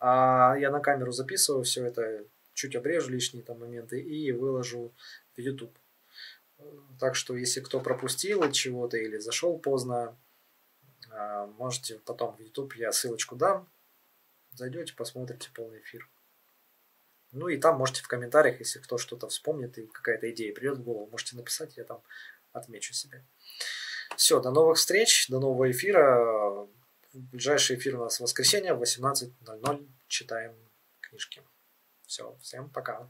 А я на камеру записываю все это, чуть обрежу лишние там моменты и выложу в YouTube. Так что, если кто пропустил чего-то или зашел поздно, а, можете потом в YouTube, я ссылочку дам, зайдете, посмотрите полный эфир. Ну и там можете в комментариях, если кто что-то вспомнит и какая-то идея придет в голову, можете написать, я там отмечу себе. Все, до новых встреч, до нового эфира. Ближайший эфир у нас в воскресенье в 18.00. Читаем книжки. Все, всем пока.